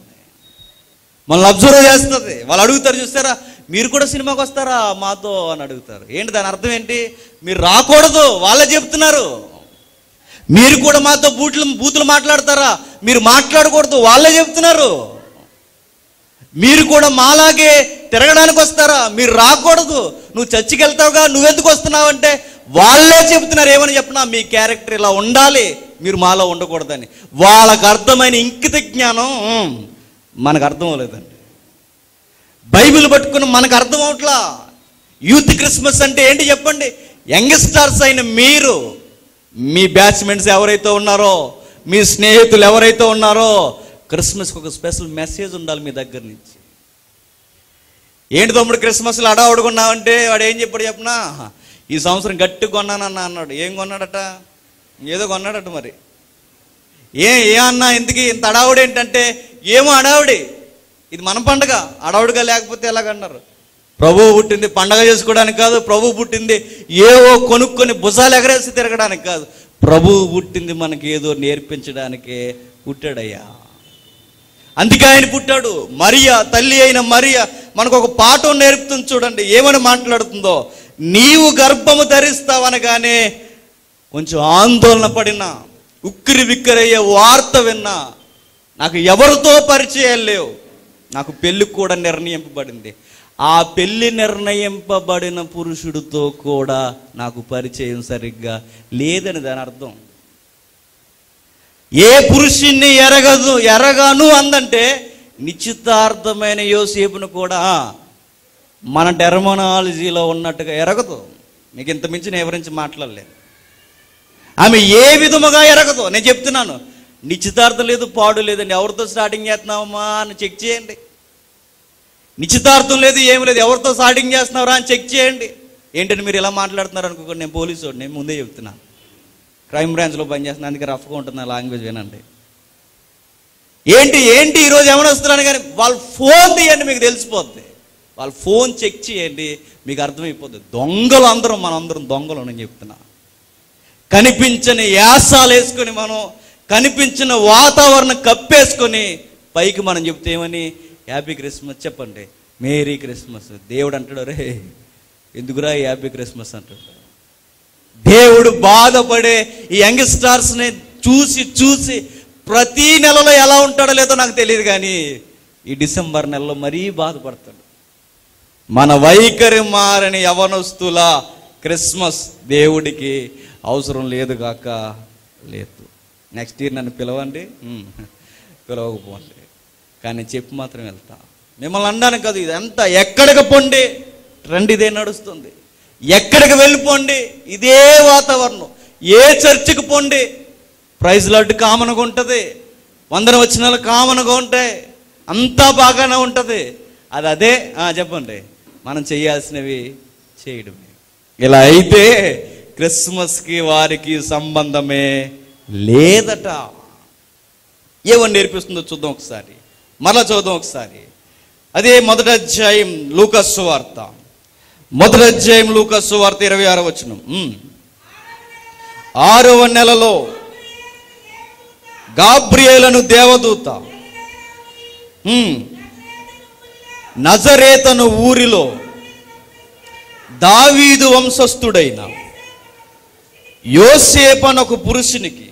మనల్ని అబ్జర్వ్ చేస్తుంది. వాళ్ళు అడుగుతారు చూస్తారా మీరు కూడా సినిమాకి వస్తారా మాతో అని అడుగుతారు. ఏంటి దాని అర్థం ఏంటి? మీరు రాకూడదు వాళ్ళే చెప్తున్నారు. మీరు కూడా మాతో బూట్లు బూతులు మాట్లాడతారా? మీరు మాట్లాడకూడదు వాళ్ళే చెప్తున్నారు. మీరు కూడా మాలాగే తిరగడానికి వస్తారా? మీరు రాకూడదు. నువ్వు చర్చికి వెళ్తావుగా నువ్వెందుకు వస్తున్నావంటే వాళ్ళే చెబుతున్నారు ఏమని చెప్పినా మీ క్యారెక్టర్ ఇలా ఉండాలి మీరు మాలో ఉండకూడదని. వాళ్ళకు అర్థమైన ఇంకిత జ్ఞానం మనకు అర్థం అవ్వలేదండి. బైబిల్ పట్టుకుని మనకు అర్థం అవట్లా యూత్ క్రిస్మస్ అంటే ఏంటి చెప్పండి? యంగ్స్టర్స్ అయిన మీరు మీ బ్యాచ్మెంట్స్ ఎవరైతే ఉన్నారో మీ స్నేహితులు ఎవరైతే ఉన్నారో క్రిస్మస్కి ఒక స్పెషల్ మెసేజ్ ఉండాలి మీ దగ్గర నుంచి. ఏంటి తమ్ముడు క్రిస్మస్లో అడావుడుకున్నావంటే వాడు ఏం చెప్పాడు చెప్పనా? ఈ సంవత్సరం గట్టి కొన్నానన్న అన్నాడు. ఏం కొన్నాడట? ఏదో కొన్నాడట మరి. ఏ ఏ అన్నా ఇంతకీ ఇంత అడావుడు ఏంటంటే? ఏమో అడావుడి. ఇది మన పండగ. అడావుడిగా లేకపోతే ఎలాగన్నారు? ప్రభువు పుట్టింది పండగ చేసుకోవడానికి కాదు ప్రభువు పుట్టింది ఏవో కొనుక్కొని భుజాలు ఎగరేసి తిరగడానికి కాదు. ప్రభువు పుట్టింది మనకి ఏదో నేర్పించడానికే పుట్టాడయ్యా. అందుకే ఆయన పుట్టాడు. మరియా తల్లి అయిన మరియా. మనకు ఒక పాఠం నేర్పుతుంది చూడండి. ఏమని మాట్లాడుతుందో? నీవు గర్భము ధరిస్తావనగానే కొంచెం ఆందోళన పడినా ఉక్కిరి విక్కిరయ్యే వార్త విన్నా నాకు ఎవరితో పరిచయం లేవు. నాకు పెళ్ళి కూడా నిర్ణయింపబడింది. ఆ పెళ్ళి నిర్ణయింపబడిన పురుషుడితో కూడా నాకు పరిచయం సరిగ్గా లేదని దాని అర్థం. ఏ పురుషుణ్ణి ఎరగదు ఎరగాను అందంటే నిశ్చితార్థమైన యోసేపును కూడా మన టెర్మనాలజీలో ఉన్నట్టుగా ఎరగదు. మీకు ఇంత మించి నేను ఎవరించి మాట్లాడలేదు. ఆమె ఏ విధముగా ఎరగదు? నేను చెప్తున్నాను. నిశ్చితార్థం లేదు పాడు లేదండి. ఎవరితో స్టార్టింగ్ చేస్తున్నావమ్మా అని చెక్ చేయండి. నిశ్చితార్థం లేదు ఏమి లేదు. ఎవరితో స్టార్టింగ్ చేస్తున్నారా అని చెక్ చేయండి. ఏంటంటే మీరు ఇలా మాట్లాడుతున్నారు అనుకోకండి నేను పోలీసు నేను ముందే చెప్తున్నాను. క్రైమ్ బ్రాంచ్లో పనిచేస్తున్న అందుకే రఫ్గా ఉంటుంది లాంగ్వేజ్ వినండి. ఏంటి ఏంటి ఈరోజు ఏమైనా వస్తున్నాను కానీ వాళ్ళ ఫోన్ తీయండి మీకు తెలిసిపోద్ది. వాళ్ళ ఫోన్ చెక్ చేయండి మీకు అర్థమైపోద్ది. దొంగలు అందరం మనందరం దొంగలు నేను చెప్తున్నా. కనిపించని యాసాలు వేసుకొని మనం కనిపించిన వాతావరణం కప్పేసుకొని పైకి మనం చెప్తే ఏమని? హ్యాపీ క్రిస్మస్ చెప్పండి. Merry Christmas. దేవుడు అంటాడు రే ఎందుకురా హ్యాపీ క్రిస్మస్ అంటాడు? దేవుడు బాధపడే ఈ యంగ్స్టార్స్ని చూసి చూసి ప్రతి నెలలో ఎలా ఉంటాడో లేదో నాకు తెలియదు కానీ ఈ డిసెంబర్ నెలలో మరీ బాధపడతాడు. మన వైఖరి మారని యవనస్తుల క్రిస్మస్ దేవుడికి అవసరం లేదు కాక లేదు. నెక్స్ట్ ఇయర్ నన్ను పిలవండి. పిలవకపోండి కానీ చెప్పి మాత్రం వెళ్తా. మిమ్మల్ని అనడానికి కాదు ఇదంతా ఎక్కడికి పొండి? ట్రెండ్ ఇదే నడుస్తుంది. ఎక్కడికి వెళ్ళిపోండి? ఇదే వాతావరణం. ఏ చర్చికి పోండి? ప్రైజ్ లడ్డు కామన్గా ఉంటుంది. వందన వచ్చినాలు కామన్గా ఉంటాయి. అంతా బాగానే ఉంటుంది. అది అదే చెప్పండి. మనం చేయాల్సినవి చేయడమే. ఇలా అయితే క్రిస్మస్కి వారికి సంబంధమే లేదట. ఏమని నేర్పిస్తుందో చూద్దాం ఒకసారి. మరలా చూద్దాం ఒకసారి. అదే మొదట అధ్యాయం లూకస్సు వార్త. మొదటి అధ్యాయం లూకస్సు వార్త ఇరవై ఆరో వచ్చిన ఆరవ నెలలో గాబ్రియేలను దేవదూత నజరేతను ఊరిలో దావీదు వంశస్థుడైన యోసేపనొక ఒక పురుషునికి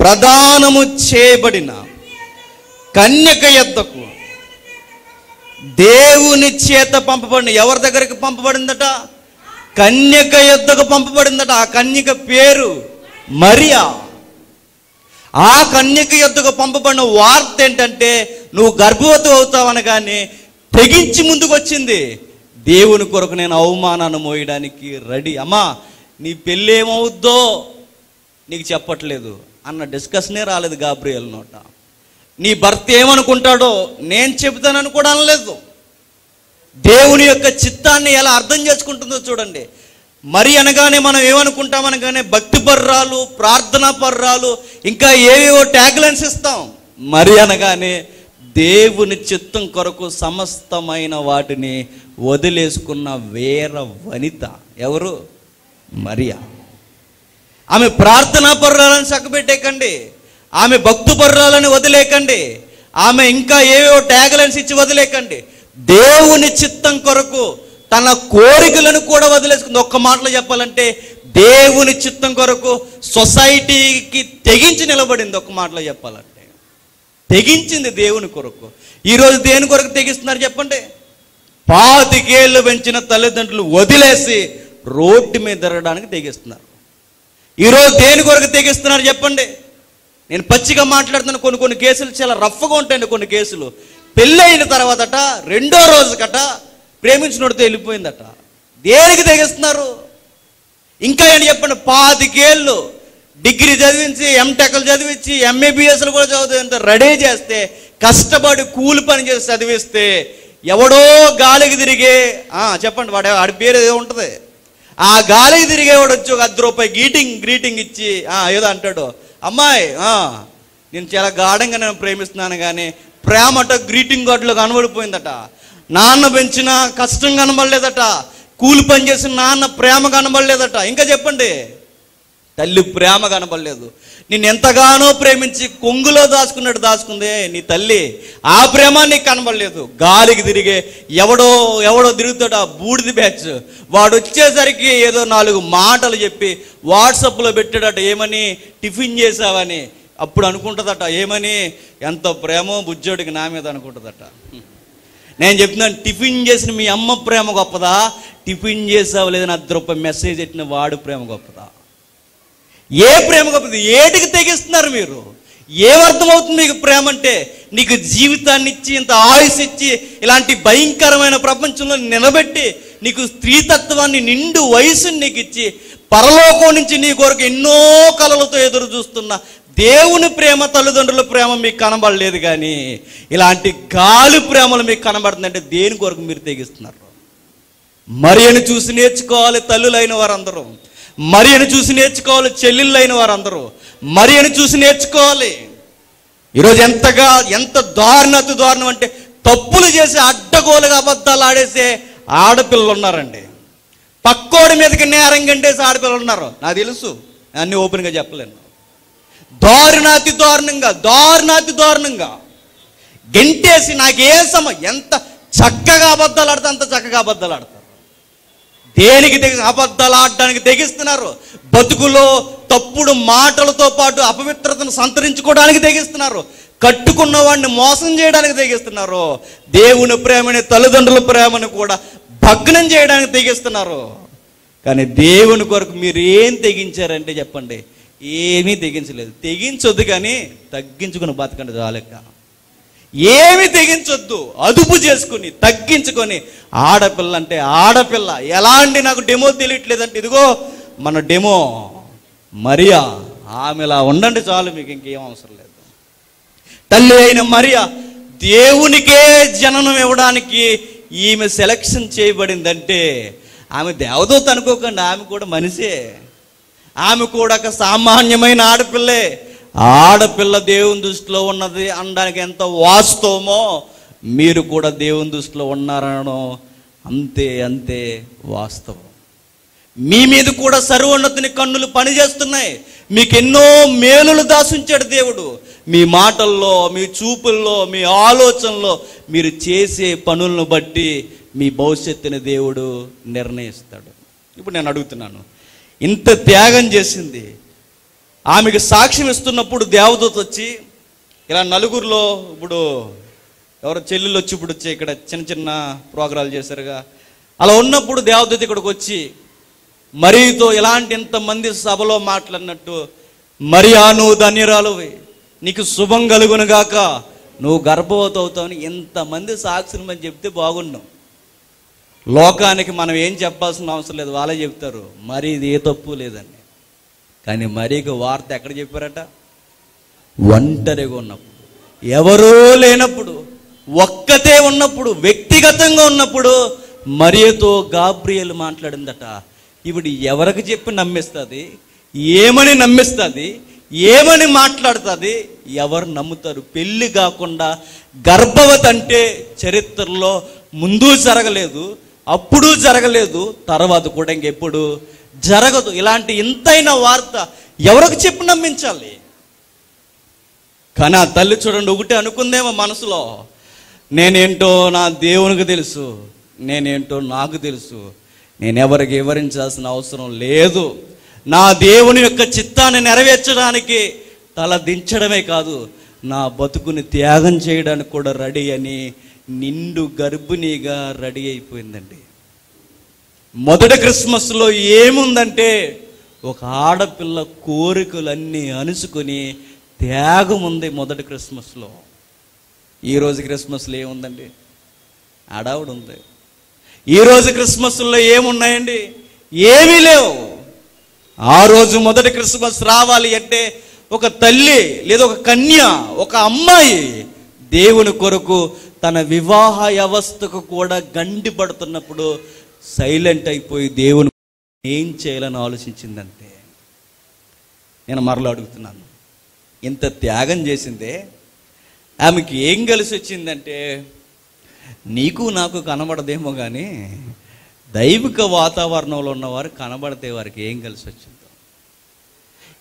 ప్రదానము చేయబడిన కన్యక ఎద్దకు దేవుని చేత పంపబడిన ఎవరి దగ్గరికి పంపబడిందట? కన్యక యుద్ధకు పంపబడిందట. ఆ కన్యక పేరు మరియా. ఆ కన్యక యుద్ధకు పంపబడిన వార్త ఏంటంటే నువ్వు గర్భవతి అవుతావనగానే తెగించి ముందుకు వచ్చింది దేవుని కొరకు నేను అవమానాన్ని మోయడానికి రెడీ. అమ్మా నీ పెళ్ళేమవుద్దో నీకు చెప్పట్లేదు అన్న డిస్కషనే రాలేదు గాబ్రియల్ నోట. నీ భర్త ఏమనుకుంటాడో నేను చెబుతానని కూడా అనలేదు. దేవుని యొక్క చిత్తాన్ని ఎలా అర్థం చేసుకుంటుందో చూడండి. మరి అనగానే మనం ఏమనుకుంటాం అనగానే భక్తి పర్రాలు ప్రార్థనా పర్రాలు ఇంకా ఏవేవో ట్యాగ్లైన్స్ ఇస్తాం. మరి అనగానే దేవుని చిత్తం కొరకు సమస్తమైన వాటిని వదిలేసుకున్న వేర వనిత ఎవరు? మరియా. ఆమె ప్రార్థనా పర్రాలను చక్కబెట్టేకండి. ఆమె భక్తు పర్రాలను వదిలేకండి. ఆమె ఇంకా ఏవేవో ట్యాగ్లైన్స్ ఇచ్చి వదిలేకండి. దేవుని చిత్తం కొరకు తన కోరికలను కూడా వదిలేసుకుంది. ఒక్క మాటలో చెప్పాలంటే దేవుని చిత్తం కొరకు సొసైటీకి తెగించి నిలబడింది ఒక్క మాటలో చెప్పాలంటే. తెగించింది దేవుని కొరకు. ఈరోజు దేని కొరకు తెగిస్తున్నారు చెప్పండి? పాతికేళ్ళు పెంచిన తల్లిదండ్రులు వదిలేసి రోడ్డు మీద తిరగడానికి తెగిస్తున్నారు. ఈరోజు దేని కొరకు తెగిస్తున్నారు చెప్పండి? నేను పచ్చిగా మాట్లాడుతున్న కొన్ని కొన్ని కేసులు చాలా రఫ్గా ఉంటాయండి కొన్ని కేసులు. పెళ్ళైన తర్వాతట రెండో రోజుకట ప్రేమించినోడితో వెళ్ళిపోయిందట. దేనికి తెగిస్తున్నారు? ఇంకా ఏంటి చెప్పండి పాతికేళ్ళు డిగ్రీ చదివించి ఎంటెక్లు చదివించి ఎంఏబిఎస్లు కూడా చదివింత రెడీ చేస్తే కష్టపడి కూలి పని చేసి చదివిస్తే ఎవడో గాలికి తిరిగే చెప్పండి వాడు వాడి పేరు ఏదో ఉంటుంది. ఆ గాలికి తిరిగేవాడు వచ్చి ఒక అర్ధ రూపాయి గ్రీటింగ్ గ్రీటింగ్ ఇచ్చి ఆ, ఏదో అంటాడు. అమ్మాయి నేను చాలా గాఢంగా నేను ప్రేమిస్తున్నాను కానీ ప్రేమట గ్రీటింగ్ కార్డులో కనబడిపోయిందట. నాన్న పెంచిన కష్టం కనబడలేదట. కూలి పని చేసిన నాన్న ప్రేమ కనబడలేదట. ఇంకా చెప్పండి. తల్లి ప్రేమ కనబడలేదు. నిన్ను ఎంతగానో ప్రేమించి కొంగులో దాచుకున్నట్టు దాచుకుందే నీ తల్లి. ఆ ప్రేమ నీకు కనబడలేదు. గాలికి తిరిగే ఎవడో ఎవడో తిరుగుతాడు ఆ బూడిది బ్యాచ్. వాడు వచ్చేసరికి ఏదో నాలుగు మాటలు చెప్పి వాట్సాప్లో పెట్టాడట ఏమని? టిఫిన్ చేసావని. అప్పుడు అనుకుంటుందట ఏమని? ఎంత ప్రేమో బుజ్జోడికి నా మీద అనుకుంటుందట. నేను చెప్తున్నాను టిఫిన్ చేసిన మీ అమ్మ ప్రేమ గొప్పదా? టిఫిన్ చేసావు లేదని అద్దరు మెసేజ్ పెట్టిన వాడు ప్రేమ గొప్పదా? ఏ ప్రేమ గొప్పది? ఏటికి తెగిస్తున్నారు మీరు? ఏమర్థమవుతుంది మీకు ప్రేమ అంటే? నీకు జీవితాన్ని ఇచ్చి ఇంత ఆయుష్ ఇచ్చి ఇలాంటి భయంకరమైన ప్రపంచంలో నిలబెట్టి నీకు స్త్రీతత్వాన్ని నిండు వయసుని నీకు ఇచ్చి పరలోకం నుంచి నీ కొరకు ఎన్నో కలలతో ఎదురు చూస్తున్న దేవుని ప్రేమ తల్లిదండ్రుల ప్రేమ మీకు కనబడలేదు కానీ ఇలాంటి గాలి ప్రేమలు మీకు కనబడుతుందంటే దేని కొరకు మీరు తెగిస్తున్నారు? మరియను చూసి నేర్చుకోవాలి తల్లులైన వారందరూ. మరియను చూసి నేర్చుకోవాలి చెల్లెళ్ళైన వారందరూ. మరియను చూసి నేర్చుకోవాలి. ఈరోజు ఎంతగా ఎంత దారుణత దారుణం అంటే తప్పులు చేసి అడ్డగోలుగా అబద్ధాలు ఆడేసే ఆడపిల్లలు ఉన్నారండి పక్కోడి మీదకి నేరం గంటేసి ఆడపిల్లలు ఉన్నారు నాకు తెలుసు. అన్ని ఓపెన్గా చెప్పలేను. దారుణాతి దారుణంగా దారుణాతి దారుణంగా గెంటేసి నాకే సమ ఎంత చక్కగా అబద్ధాలు ఆడితే అంత చక్కగా అబద్ధాలు ఆడతారు. దేనికి తెగి అబద్ధాలు ఆడడానికి తెగిస్తున్నారు? బతుకులో తప్పుడు మాటలతో పాటు అపవిత్రతను సంతరించుకోవడానికి తెగిస్తున్నారు. కట్టుకున్న వాడిని మోసం చేయడానికి తెగిస్తున్నారు. దేవుని ప్రేమని తల్లిదండ్రుల ప్రేమను కూడా భగ్నం చేయడానికి తెగిస్తున్నారు. కానీ దేవుని కొరకు మీరు ఏం తెగించారంటే చెప్పండి. ఏమీ తెగించలేదు. తెగించొద్దు కానీ తగ్గించుకుని బతకండి చాలెక్క ఏమి తెగించొద్దు. అదుపు చేసుకుని తగ్గించుకొని ఆడపిల్ల అంటే ఆడపిల్ల. ఎలాంటి నాకు డెమో తెలియట్లేదంటే ఇదిగో మన డెమో మరియా. ఆమెలా ఉండండి చాలు మీకు ఇంకేం అవసరం లేదు. తల్లి అయిన మరియా దేవునికే జననం ఇవ్వడానికి ఈమె సెలక్షన్ చేయబడిందంటే ఆమె దేవదూత అనుకోకండి ఆమె కూడా మనిషే. ఆమె కూడా ఒక సామాన్యమైన ఆడపిల్లే. ఆడపిల్ల దేవుని దృష్టిలో ఉన్నది అనడానికి ఎంత వాస్తవమో మీరు కూడా దేవుని దృష్టిలో ఉన్నారనడం అంతే అంతే వాస్తవం. మీ మీద కూడా సర్వోన్నతిని కన్నులు పనిచేస్తున్నాయి. మీకు ఎన్నో మేలులు దాసుంచాడు దేవుడు. మీ మాటల్లో మీ చూపుల్లో మీ ఆలోచనలో మీరు చేసే పనులను బట్టి మీ భవిష్యత్తుని దేవుడు నిర్ణయిస్తాడు. ఇప్పుడు నేను అడుగుతున్నాను. ఇంత త్యాగం చేసింది ఆమెకు సాక్ష్యం ఇస్తున్నప్పుడు దేవదూత వచ్చి ఇలా నలుగురిలో ఇప్పుడు ఎవరో చెల్లెళ్ళు వచ్చి ఇప్పుడు వచ్చి ఇక్కడ చిన్న చిన్న ప్రోగ్రాలు చేశారుగా. అలా ఉన్నప్పుడు దేవదూత ఇక్కడికి వచ్చి మరీతో ఇలాంటి ఇంతమంది సభలో మాట్లాడినట్టు మరియా నువ్వు ధన్యురాలువి నీకు శుభం కలుగును గాక. నువ్వు గర్భవతి అవుతావని ఇంతమంది సాక్షులు అని చెప్తే బాగున్నావు లోకానికి మనం ఏం చెప్పాల్సిన అవసరం లేదు వాళ్ళే చెప్తారు. మరి ఇది ఏ తప్పు లేదని. కానీ మరీకి వార్త ఎక్కడ చెప్పారట? ఒంటరిగా ఉన్నప్పుడు. ఎవరూ లేనప్పుడు ఒక్కతే ఉన్నప్పుడు వ్యక్తిగతంగా ఉన్నప్పుడు మరియతో గాబ్రియల్ మాట్లాడిందట. ఇప్పుడు ఎవరికి చెప్పి నమ్మిస్తుంది? ఏమని నమ్మిస్తుంది? ఏమని మాట్లాడుతుంది? ఎవరు నమ్ముతారు? పెళ్ళి కాకుండా గర్భవతి అంటే చరిత్రలో ముందు జరగలేదు అప్పుడు జరగలేదు తర్వాత కూడా ఇంకెప్పుడు జరగదు. ఇలాంటి ఇంతైన వార్త ఎవరికి చెప్పి నమ్మించాలి కానీ ఆ తల్లి చూడండి ఒకటి అనుకుందేమో మనసులో. నేనేంటో నా దేవునికి తెలుసు నేనేంటో నాకు తెలుసు నేను ఎవరికి వివరించాల్సిన అవసరం లేదు. నా దేవుని యొక్క చిత్తాన్ని నెరవేర్చడానికి తల దించడమే కాదు నా బతుకుని త్యాగం చేయడానికి కూడా రెడీ అని నిండు గర్భిణీగా రెడీ అయిపోయిందండి. మొదటి క్రిస్మస్లో ఏముందంటే ఒక ఆడపిల్ల కోరికలన్నీ అణుచుకొని త్యాగం ఉంది మొదటి క్రిస్మస్లో. ఈరోజు క్రిస్మస్లో ఏముందండి? అడావుడు ఉంది ఈరోజు క్రిస్మస్లో ఏమున్నాయండి? ఏమీ లేవు. ఆ రోజు మొదటి క్రిస్మస్ రావాలి అంటే ఒక తల్లి లేదా ఒక కన్య ఒక అమ్మాయి దేవుని కొరకు తన వివాహ వ్యవస్థకు కూడా గండి పడుతున్నప్పుడు సైలెంట్ అయిపోయి దేవుని ఏం చేయాలని ఆలోచించిందంటే నేను మరలా అడుగుతున్నాను. ఇంత త్యాగం చేసిందే ఆమెకి ఏం కలిసి వచ్చిందంటే నీకు నాకు కనబడదేమో కానీ దైవిక వాతావరణంలో ఉన్నవారు కనబడితే వారికి ఏం కలిసి వచ్చిందో.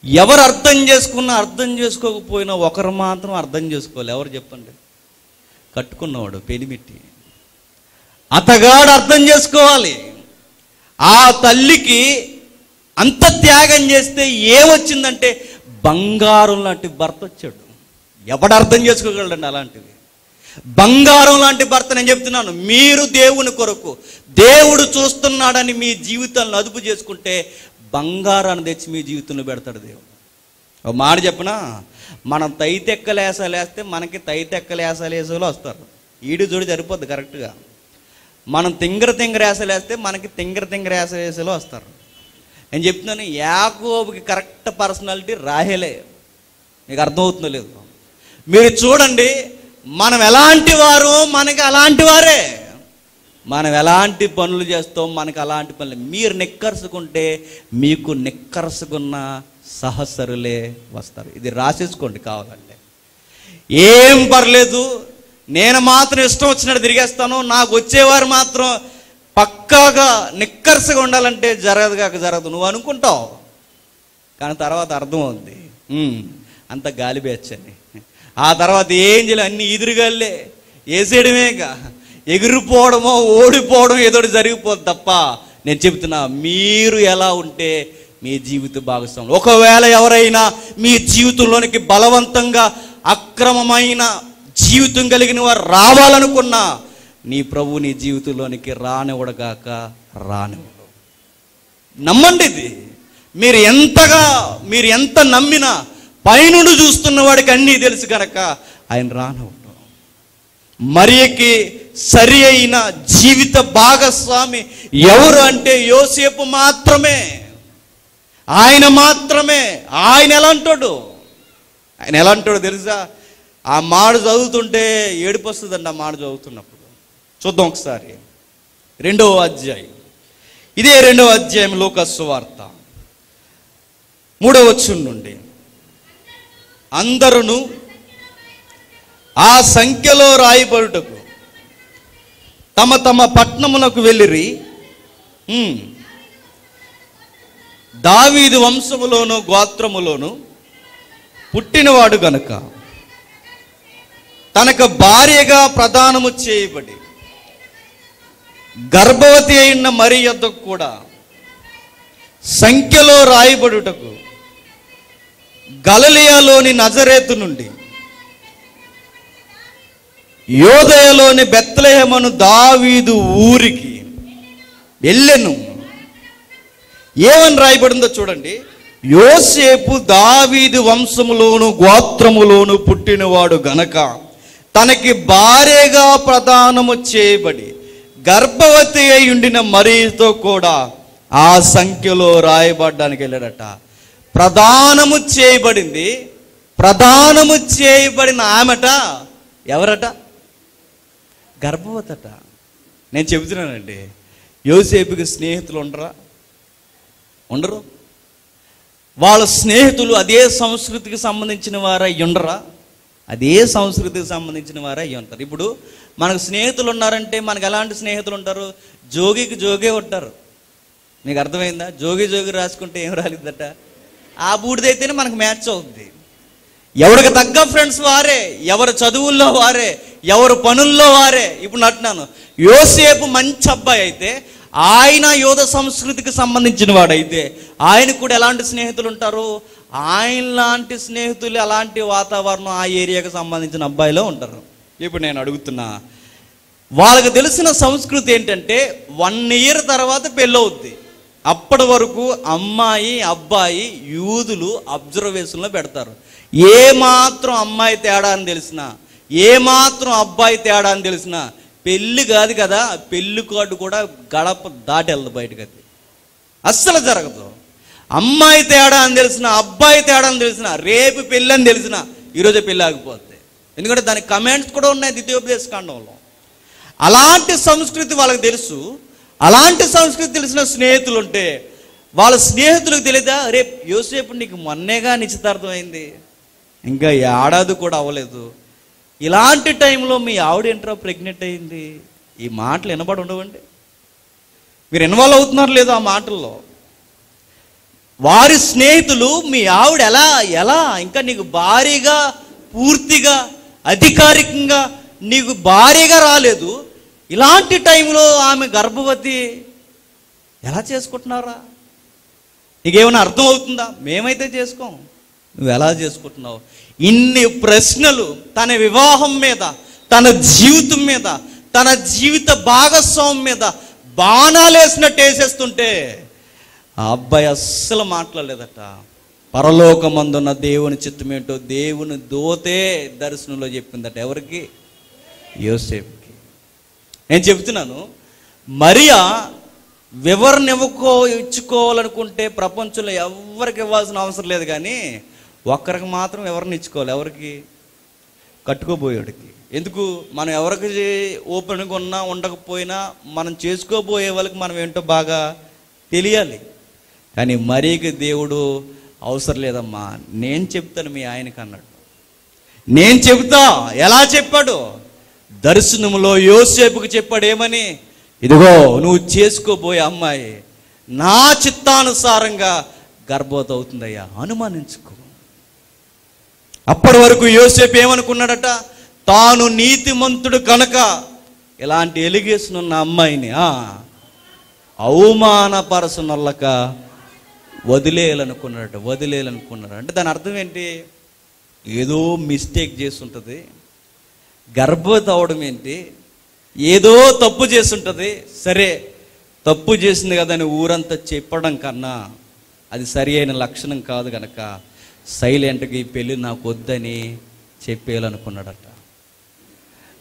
ఎవరు అర్థం చేసుకున్నా అర్థం చేసుకోకపోయినా ఒకరు మాత్రం అర్థం చేసుకోవాలి. ఎవరు చెప్పండి? కట్టుకున్నవాడు పెనిమిట్టి. అతగాడు అర్థం చేసుకోవాలి. ఆ తల్లికి అంత త్యాగం చేస్తే ఏమొచ్చిందంటే బంగారం లాంటి భర్త వచ్చాడు. ఎవడు అర్థం చేసుకోగలడండి అలాంటివి బంగారం లాంటి భర్త నేను చెప్తున్నాను. మీరు దేవుని కొరకు దేవుడు చూస్తున్నాడని మీ జీవితాలను అదుపు చేసుకుంటే బంగారాన్ని తెచ్చి మీ జీవితంలో పెడతాడు దేవుడు. ఒక మాట చెప్పనా? మనం తైతెక్కలేసలేస్తే మనకి తైతెక్కలేసలేసలు వస్తారు. ఈడు జోడి సరిపోద్ది కరెక్ట్గా. మనం తింగర తింగర వేస్తే మనకి తింగర తింగర వేసలేసలు వస్తారు. నేను చెప్తున్నాను యాకోబుకి కరెక్ట్ పర్సనాలిటీ రాహేలే మీకు అర్థమవుతుందో లేదు. మీరు చూడండి మనం ఎలాంటి వారు మనకి అలాంటి వారే. మనం ఎలాంటి పనులు చేస్తాం మనకి అలాంటి పనులు. మీరు నిక్కర్సుకుంటే మీకు నిక్కర్సుకున్న సహసరులే వస్తారు. ఇది రాసేసుకోండి కావాలంటే. ఏం పర్లేదు నేను మాత్రం ఇష్టం వచ్చినట్టు తిరిగేస్తాను. నాకు వచ్చేవారు మాత్రం పక్కాగా నిక్కర్సగా ఉండాలంటే జరగదు కాక జరగదు. నువ్వు అనుకుంటావు. కానీ తర్వాత అర్థమవుద్ది. అంత గాలి బేచ్చని ఆ తర్వాత ఏం చేయాలి? అన్ని ఎదురుగాలే వేసేయడమేగా ఎగిరిపోవడమో ఓడిపోవడం ఏదో జరిగిపోదు తప్ప నేను చెప్తున్నా మీరు ఎలా ఉంటే మీ జీవిత భాగస్వాములు. ఒకవేళ ఎవరైనా మీ జీవితంలోనికి బలవంతంగా అక్రమమైన జీవితం కలిగిన వారు రావాలనుకున్నా నీ ప్రభు నీ జీవితంలోనికి రానివ్వడగాక రానివ్వడు నమ్మండి ఇది. మీరు ఎంతగా మీరు ఎంత నమ్మినా పైనుండి చూస్తున్న వాడికి అన్నీ తెలుసు కనుక ఆయన రానివ్వడు. మరియకి సరి అయిన జీవిత భాగస్వామి ఎవరు అంటే యోసేపు మాత్రమే. ఆయన మాత్రమే. ఆయన ఎలా అంటాడు? ఆయన ఎలా అంటాడు తెలుసా? ఆ మాట చదువుతుంటే ఏడుపు వస్తుందండి ఆ మాట చదువుతున్నప్పుడు. చూద్దాం ఒకసారి. రెండవ అధ్యాయం. ఇదే రెండవ అధ్యాయం లోకస్సు వార్త. మూడవ వచ్చుం నుండి. అందరును ఆ సంఖ్యలో రాయబడుటకు తమ తమ పట్టణములకు వెళ్ళిరి. దావీదు వంశములోను గోత్రములోను పుట్టినవాడు గనుక తనకు భార్యగా ప్రదానము చేయబడి గర్భవతి అయిన మరి యొద్దకు కూడా సంఖ్యలో రాయబడుటకు గలలియాలోని నజరేతు నుండి యోదయలోని బెత్తలేహమను దావీదు ఊరికి వెళ్ళెను. ఏమని రాయబడిందో చూడండి. యోసేపు దావీదు వంశములోను గోత్రములోను పుట్టినవాడు గనక తనకి భార్యగా ప్రదానము చేయబడి గర్భవతి అయి ఉండిన మరీతో కూడా ఆ సంఖ్యలో రాయబడ్డానికి వెళ్ళాడట. ప్రదానము చేయబడింది. ప్రదానము చేయబడిన ఆమెట ఎవరట? గర్భవతట. నేను చెబుతున్నానండి యోసేపుకి స్నేహితులు ఉండరా? ఉండరు. వాళ్ళ స్నేహితులు అదే సంస్కృతికి సంబంధించిన వారై ఉండరా? అదే సంస్కృతికి సంబంధించిన వారై ఉంటారు. ఇప్పుడు మనకు స్నేహితులు ఉన్నారంటే మనకు ఎలాంటి స్నేహితులు ఉంటారు? జోగికి జోగే ఉంటారు. మీకు అర్థమైందా? జోగి జోగి రాసుకుంటే ఏం రాలిద్దట ఆ బూడిదైతేనే మనకు మ్యాచ్ అవుద్ది. ఎవరికి తగ్గ ఫ్రెండ్స్ వారే ఎవరు చదువుల్లో వారే ఎవరు పనుల్లో వారే. ఇప్పుడు నట్టున్నాను యోసేపు మంచి అబ్బాయి అయితే ఆయన యోధ సంస్కృతికి సంబంధించిన వాడైతే ఆయనకు కూడా ఎలాంటి స్నేహితులు ఉంటారు? ఆయన లాంటి స్నేహితులు అలాంటి వాతావరణం ఆ ఏరియాకి సంబంధించిన అబ్బాయిలో ఉంటారు? ఇప్పుడు నేను అడుగుతున్నా వాళ్ళకి తెలిసిన సంస్కృతి ఏంటంటే వన్ ఇయర్ తర్వాత పెళ్ళవుద్ది. అప్పటి వరకు అమ్మాయి అబ్బాయి యూదులు అబ్జర్వేషన్లో పెడతారు. ఏ మాత్రం అమ్మాయి తేడా అని తెలిసినా ఏ మాత్రం అబ్బాయి తేడా అని తెలిసినా పెళ్ళి కాదు కదా పెళ్ళి కార్డు కూడా గడప దాటి వెళ్ళదు బయటకు అది. అస్సలు జరగదు. అమ్మాయి తేడా అని తెలిసిన అబ్బాయి తేడా అని తెలిసిన రేపు పెళ్ళి అని తెలిసిన ఈరోజే పెళ్ళి ఆగిపోద్ది ఎందుకంటే దాని కమెంట్స్ కూడా ఉన్నాయి ద్వితీయోపదేశ కాండంలో అలాంటి సంస్కృతి వాళ్ళకి తెలుసు. అలాంటి సంస్కృతి తెలిసిన స్నేహితులు ఉంటే వాళ్ళ స్నేహితులకు తెలియదా రేపు యోసేపు నీకు మొన్నేగా నిశ్చితార్థం అయింది ఇంకా ఏడాది కూడా అవ్వలేదు. ఇలాంటి టైంలో మీ ఆవిడ ఏంట్రా ప్రెగ్నెంట్ అయింది? ఈ మాటలు వినబడి ఉండవండి. మీరు ఇన్వాల్వ్ అవుతున్నారు లేదో ఆ మాటల్లో. వారి స్నేహితులు మీ ఆవిడ ఎలా ఎలా? ఇంకా నీకు భారీగా పూర్తిగా అధికారికంగా నీకు భారీగా రాలేదు. ఇలాంటి టైంలో ఆమె గర్భవతి ఎలా చేసుకుంటున్నారా నీకేమైనా అర్థం అవుతుందా? మేమైతే చేసుకోం. నువ్వు ఎలా చేసుకుంటున్నావు? ఇన్ని ప్రశ్నలు తన వివాహం మీద తన జీవితం మీద తన జీవిత భాగస్వామి మీద బాణాలు వేసినట్టు వేసేస్తుంటే ఆ అబ్బాయి అస్సలు మాట్లాడలేదట. పరలోకమందున్న దేవుని చిత్తమేంటో దేవుని దోతే దర్శనంలో చెప్పిందట. ఎవరికి? యోసేపుకి. నేను చెప్తున్నాను మరియా వివరణ ఇవ్వకో ఇచ్చుకోవాలనుకుంటే ప్రపంచంలో ఎవరికి ఇవ్వాల్సిన అవసరం లేదు కానీ ఒక్కరికి మాత్రం వివరణ ఇచ్చుకోవాలి. ఎవరికి? కట్టుకోబోయేవాడికి. ఎందుకు? మనం ఎవరికి ఓపెన్గా ఉన్నా ఉండకపోయినా మనం చేసుకోబోయే వాళ్ళకి మనం ఏంటో బాగా తెలియాలి. కానీ మరీకి దేవుడు అవసరం లేదమ్మా. నేను చెప్తాను మీ ఆయనకి అన్నాడు. నేను చెబుతా ఎలా చెప్పాడు? దర్శనంలో యోసేపుకి చెప్పాడు ఏమని ఇదిగో నువ్వు చేసుకోబోయే అమ్మాయి నా చిత్తానుసారంగా గర్భవతి అవుతుందయ్యా అనుమానించుకో. అప్పటి వరకు యోసేపు ఏమనుకున్నాడట? తాను నీతిమంతుడు కనుక ఇలాంటి ఎలిగేషన్ ఉన్న అమ్మాయిని ఆ, అవమానపరచనొల్లక వదిలేయాలనుకున్నాడట వదిలేయాలనుకున్నాడు. అంటే దాని అర్థం ఏంటి? ఏదో మిస్టేక్ చేస్తుంటుంది. గర్భవతి అవడం ఏంటి? ఏదో తప్పు చేస్తుంటుంది. సరే తప్పు చేసింది కదా అని ఊరంతా చెప్పడం కన్నా అది సరి అయిన లక్షణం కాదు కనుక సైలెంట్గా ఈ పెళ్ళి నాకు వద్దని చెప్పేయాలనుకున్నాడట.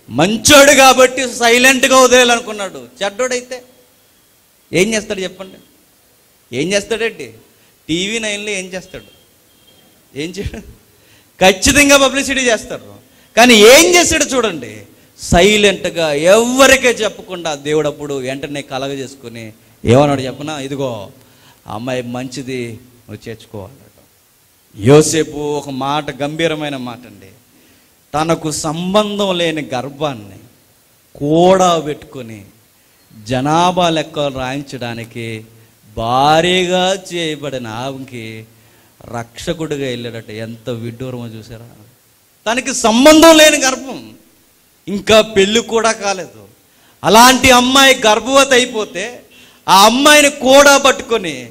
మంచోడు కాబట్టి సైలెంట్గా వదిలేయాలనుకున్నాడు. చెడ్డోడైతే ఏం చేస్తాడు చెప్పండి? ఏం చేస్తాడండి టీవీ నైన్లో ఏం చేస్తాడు? ఏం చేయడు? ఖచ్చితంగా పబ్లిసిటీ చేస్తారు. కానీ ఏం చేస్తాడు చూడండి సైలెంట్గా ఎవరికే చెప్పకుండా దేవుడు అప్పుడు వెంటనే కలగ చేసుకుని ఏమన్నాడు చెప్పనా? ఇదిగో అమ్మాయి మంచిది నువ్వు చేర్చుకోవాలట. యోసేపు ఒక మాట గంభీరమైన మాట అండి. తనకు సంబంధం లేని గర్భాన్ని కూడా పెట్టుకొని జనాభా లెక్కలు రాయించడానికి భారీగా చేయబడిన ఆమెకి రక్షకుడిగా వెళ్ళాడట. ఎంత విడ్డూరమో చూసారా? తనకి సంబంధం లేని గర్భం. ఇంకా పెళ్ళి కూడా కాలేదు. అలాంటి అమ్మాయి గర్భవతి అయిపోతే ఆ అమ్మాయిని కూడా పట్టుకొని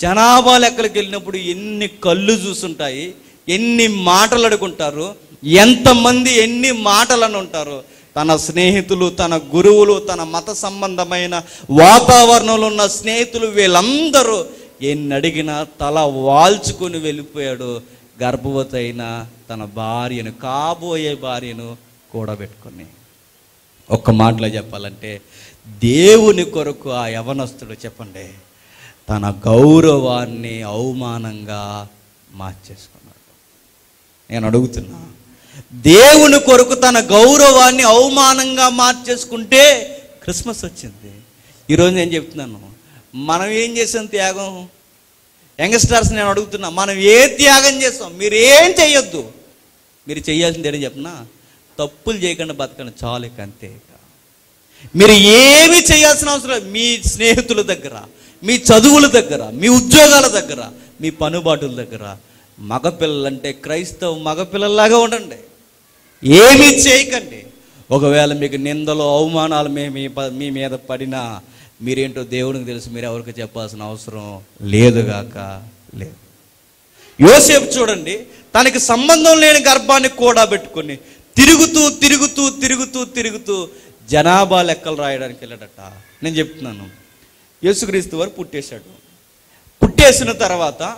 జనాభా లెక్కలకు వెళ్ళినప్పుడు ఎన్ని కళ్ళు చూసుంటాయి ఎన్ని మాటలు అడుగుంటారు ఎంతమంది ఎన్ని మాటలను ఉంటారు తన స్నేహితులు తన గురువులు తన మత సంబంధమైన వాతావరణంలో ఉన్న స్నేహితులు వీళ్ళందరూ ఎన్ని అడిగినా తల వాల్చుకొని వెళ్ళిపోయాడు. గర్భవతి అయిన తన భార్యను కాబోయే భార్యను కూడబెట్టుకొని. ఒక్క మాటలో చెప్పాలంటే దేవుని కొరకు ఆ యవనస్తుడు చెప్పండి తన గౌరవాన్ని అవమానంగా మార్చేసుకున్నాడు. నేను అడుగుతున్నా దేవుని కొరకు తన గౌరవాన్ని అవమానంగా మార్చేసుకుంటే క్రిస్మస్ వచ్చింది. ఈరోజు నేను చెప్తున్నాను మనం ఏం చేసాం త్యాగం? యంగ్స్టర్స్ నేను అడుగుతున్నా మనం ఏ త్యాగం చేస్తాం మీరు ఏం చెయ్యొద్దు. మీరు చేయాల్సింది ఏంటి చెప్పినా? తప్పులు చేయకుండా బతకండి చాలు ఇక అంతే మీరు ఏమి చేయాల్సిన అవసరం మీ స్నేహితుల దగ్గర మీ చదువుల దగ్గర మీ ఉద్యోగాల దగ్గర మీ పనుబాటుల దగ్గర మగపిల్లలంటే క్రైస్తవ మగపిల్లల్లాగా ఉండండి. ఏమీ చేయకండి. ఒకవేళ మీకు నిందలు అవమానాలు మీ మీ ప- మీ మీద పడినా మీరేంటో దేవునికి తెలుసు మీరు ఎవరికి చెప్పాల్సిన అవసరం లేదుగాక లేదు. యోసేపు చూడండి తనకి సంబంధం లేని గర్భాన్ని కూడా పెట్టుకొని తిరుగుతూ తిరుగుతూ తిరుగుతూ తిరుగుతూ జనాభా లెక్కలు రాయడానికి వెళ్ళాడట. నేను చెప్తున్నాను. యేసుక్రీస్తు వారు పుట్టేశాడు. పుట్టేసిన తర్వాత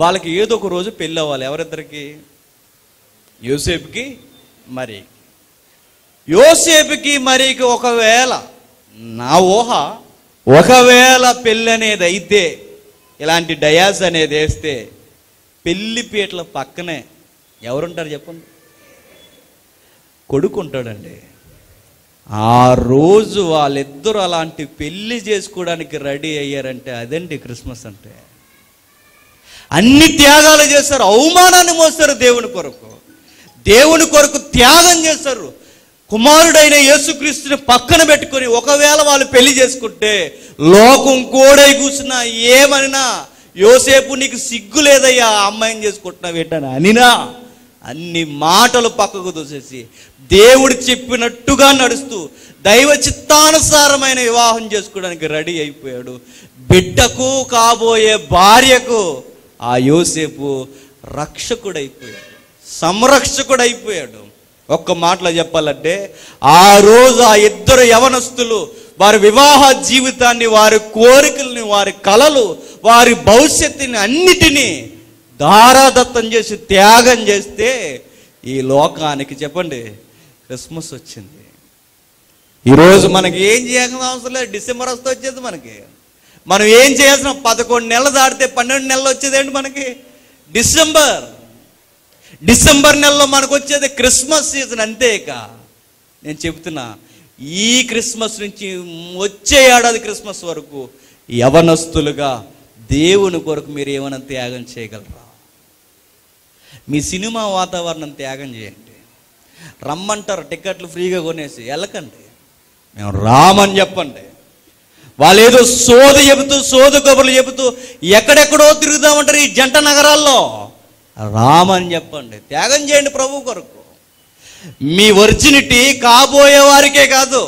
వాళ్ళకి ఏదో ఒక రోజు పెళ్ళి అవ్వాలి. ఎవరిద్దరికి? యోసేపుకి మరి యోసేపుకి మరికి ఒకవేళ నా ఊహ ఒకవేళ పెళ్ళి అనేది అయితే ఇలాంటి డయాస్ అనేది వేస్తే పెళ్ళి పీటల పక్కనే ఎవరుంటారు చెప్పండి? కొడుకు ఉంటాడండి. ఆ రోజు వాళ్ళిద్దరూ అలాంటి పెళ్ళి చేసుకోవడానికి రెడీ అయ్యారంటే అదండి క్రిస్మస్ అంటే? అన్ని త్యాగాలు చేస్తారు. అవమానాన్ని మోస్తారు దేవుని కొరకు. దేవుని కొరకు త్యాగం చేస్తారు. కుమారుడైన యేసుక్రీస్తుని పక్కన పెట్టుకొని ఒకవేళ వాళ్ళు పెళ్ళి చేసుకుంటే లోకం కోడై కూర్చున్నా ఏమనినా యోసేపు నీకు సిగ్గు లేదయ్యా అమ్మాయిని చేసుకుంటున్నావు ఏంటని అనినా? అన్ని మాటలు పక్కకు దూసేసి దేవుడు చెప్పినట్టుగా నడుస్తూ దైవ చిత్తానుసారమైన వివాహం చేసుకోవడానికి రెడీ అయిపోయాడు. బిడ్డకు కాబోయే భార్యకు ఆ యోసేపు రక్షకుడైపోయాడు సంరక్షకుడైపోయాడు. ఒక్క మాటలో చెప్పాలంటే ఆ రోజు ఆ ఇద్దరు యవనస్తులు వారి వివాహ జీవితాన్ని వారి కోరికల్ని వారి కలలు వారి భవిష్యత్తుని అన్నిటినీ దారాదత్తం చేసి త్యాగం చేస్తే ఈ లోకానికి చెప్పండి క్రిస్మస్ వచ్చింది. ఈరోజు మనకి ఏం చేయాల్సిన అవసరం లేదు. డిసెంబర్ వస్తే వచ్చేది మనకి. మనం ఏం చేయాల్సిన పదకొండు నెలలు దాటితే పన్నెండు నెలలు వచ్చేదేంటి మనకి? డిసెంబర్. డిసెంబర్ నెలలో మనకు వచ్చేది క్రిస్మస్ సీజన్ అంతే ఇక. నేను చెబుతున్నా ఈ క్రిస్మస్ నుంచి వచ్చే ఏడాది క్రిస్మస్ వరకు యవనస్తులుగా దేవుని కొరకు మీరు ఏమైనా త్యాగం చేయగలరా? మీ సినిమా వాతావరణం త్యాగం చేయండి. రమ్మంటారు టికెట్లు ఫ్రీగా కొనేసి వెళ్ళకండి. మేము రామని చెప్పండి. వాళ్ళు ఏదో సోదు చెబుతూ సోద కబుర్లు చెబుతూ ఎక్కడెక్కడో తిరుగుదామంటారు ఈ జంట నగరాల్లో. రామని చెప్పండి త్యాగం చేయండి ప్రభు కొరకు. మీ ఒరిజినిటీ కాబోయే వారికే కాదు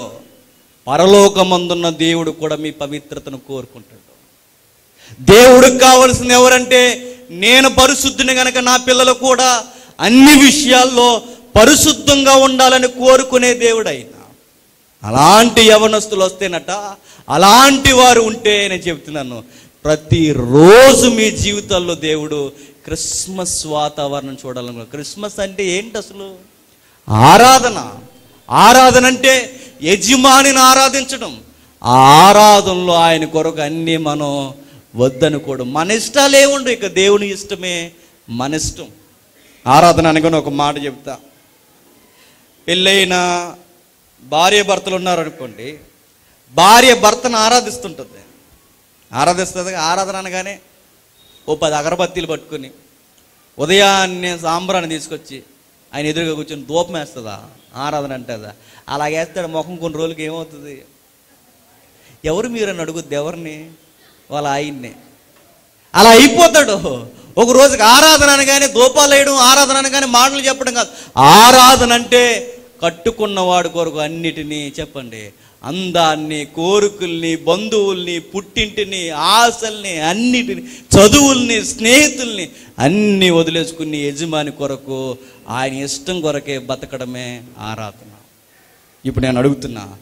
పరలోకమందున్న దేవుడు కూడా మీ పవిత్రతను కోరుకుంటాడు. దేవుడికి కావలసింది ఎవరంటే నేను పరిశుద్ధిని గనక నా పిల్లలు కూడా అన్ని విషయాల్లో పరిశుద్ధంగా ఉండాలని కోరుకునే దేవుడైన. అలాంటి యవనస్తులు వస్తేనట అలాంటి వారు ఉంటే నేను చెప్తున్నాను ప్రతిరోజు మీ జీవితాల్లో దేవుడు క్రిస్మస్ వాతావరణం చూడాలను క్రిస్మస్ అంటే ఏంటి అసలు? ఆరాధన. ఆరాధన అంటే యజమానిని ఆరాధించడం. ఆ ఆరాధనలో ఆయన కొరకు అన్నీ మనం వద్దనుకోవడం. మన ఇష్టాలు ఏముండు ఇక? దేవుని ఇష్టమే మన ఇష్టం. ఆరాధన అనుకుని ఒక మాట చెప్తా. పెళ్ళైన భార్య భర్తలు ఉన్నారనుకోండి భార్య భర్తను ఆరాధిస్తుంటుంది. ఆరాధిస్తుంది ఆరాధన అనగానే ఓ పది అగరబత్తీలు పట్టుకుని ఉదయాన్నే సాంబ్రాన్ని తీసుకొచ్చి ఆయన ఎదురుగా కూర్చొని దూపం వేస్తుందా? ఆరాధన అంటుందా? అలా వేస్తాడు ముఖం కొన్ని రోజులకి ఏమవుతుంది? ఎవరు మీరు అని అడుగుద్ది ఎవరిని? వాళ్ళ ఆయన్ని. అలా అయిపోతాడు. ఒక రోజుకి ఆరాధన అనగానే దూపాలు వేయడం ఆరాధన అనగానే మాటలు చెప్పడం కాదు. ఆరాధన అంటే కట్టుకున్నవాడు కొరకు అన్నిటినీ చెప్పండి. అందాన్ని కోరికల్ని బంధువుల్ని పుట్టింటిని ఆశల్ని అన్నిటిని చదువుల్ని స్నేహితుల్ని అన్నీ వదిలేసుకుని యజమాని కొరకు ఆయన ఇష్టం కొరకే బతకడమే ఆరాధన. ఇప్పుడు నేను అడుగుతున్నా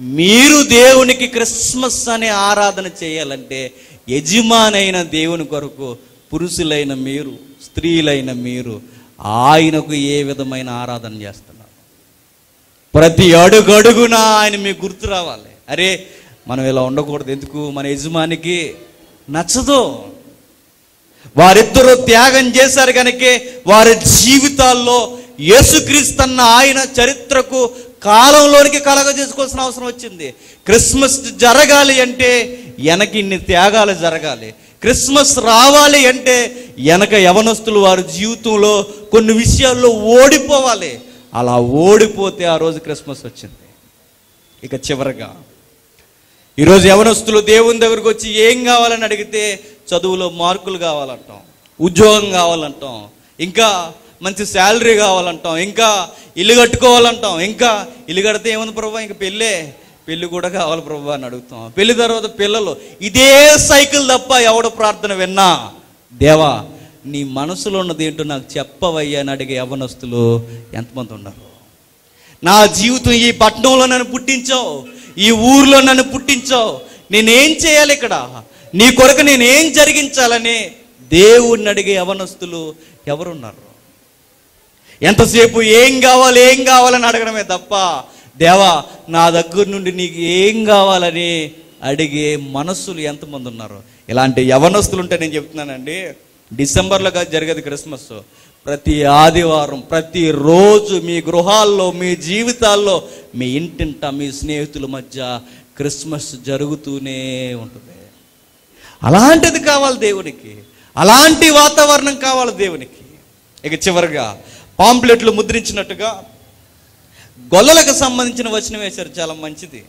మీరు దేవునికి క్రిస్మస్ అనే ఆరాధన చేయాలంటే యజమానైన దేవుని కొరకు పురుషులైన మీరు స్త్రీలైన మీరు ఆయనకు ఏ విధమైన ఆరాధన చేస్తారు? ప్రతి అడుగు ఆయన మీకు గుర్తు రావాలి. అరే మనం ఇలా ఉండకూడదు. ఎందుకు? మన యజమానికి నచ్చదు. వారిద్దరూ త్యాగం చేశారు కనుకే వారి జీవితాల్లో యేసుక్రీస్తన్న ఆయన చరిత్రకు కాలంలోనికి కలగ చేసుకోవాల్సిన అవసరం వచ్చింది. క్రిస్మస్ జరగాలి అంటే వెనక ఇన్ని త్యాగాలు జరగాలి. క్రిస్మస్ రావాలి అంటే వెనక యవనస్తులు వారి జీవితంలో కొన్ని విషయాల్లో ఓడిపోవాలి. అలా ఓడిపోతే ఆ రోజు క్రిస్మస్ వచ్చింది. ఇక చివరగా ఈరోజు యవనస్తులు దేవుని దగ్గరకు వచ్చి ఏం కావాలని అడిగితే చదువులో మార్కులు కావాలంటాం ఉద్యోగం కావాలంటాం ఇంకా మంచి శాలరీ కావాలంటాం ఇంకా ఇల్లు కట్టుకోవాలంటాం ఇంకా ఇల్లు కడితే ఏముంది ప్రభు ఇంకా పెళ్ళే పెళ్ళి కూడా కావాలి ప్రభు అని అడుగుతాం. పెళ్ళి తర్వాత పిల్లలు ఇదే సైకిల్ తప్ప ఎవడు ప్రార్థన విన్నా దేవా నీ మనసులో ఉన్నది ఏంటో నాకు చెప్పవయ్యా అని అడిగే యవనస్తులు ఎంతమంది ఉన్నారు? నా జీవితం ఈ పట్టణంలో నన్ను పుట్టించావు ఈ ఊర్లో నన్ను పుట్టించావు. నేనేం చేయాలి ఇక్కడ? నీ కొరకు నేనేం జరిగించాలని దేవుణ్ణి అడిగే యవనస్తులు ఎవరున్నారు? ఎంతసేపు ఏం కావాలి ఏం కావాలని అడగడమే తప్ప దేవా నా దగ్గర నుండి నీకు ఏం కావాలని అడిగే మనస్సులు ఎంతమంది ఉన్నారు? ఇలాంటి యవనస్తులు ఉంటే నేను చెప్తున్నానండి. డిసెంబర్లో కాదు జరగదు క్రిస్మస్. ప్రతి ఆదివారం ప్రతిరోజు మీ గృహాల్లో మీ జీవితాల్లో మీ ఇంటింట మీ స్నేహితుల మధ్య క్రిస్మస్ జరుగుతూనే ఉంటుంది. అలాంటిది కావాలి దేవునికి. అలాంటి వాతావరణం కావాలి దేవునికి. ఇక చివరిగా పాంప్లెట్లు ముద్రించినట్టుగా గొల్లలకు సంబంధించిన వచనం వేశారు చాలా మంచిది.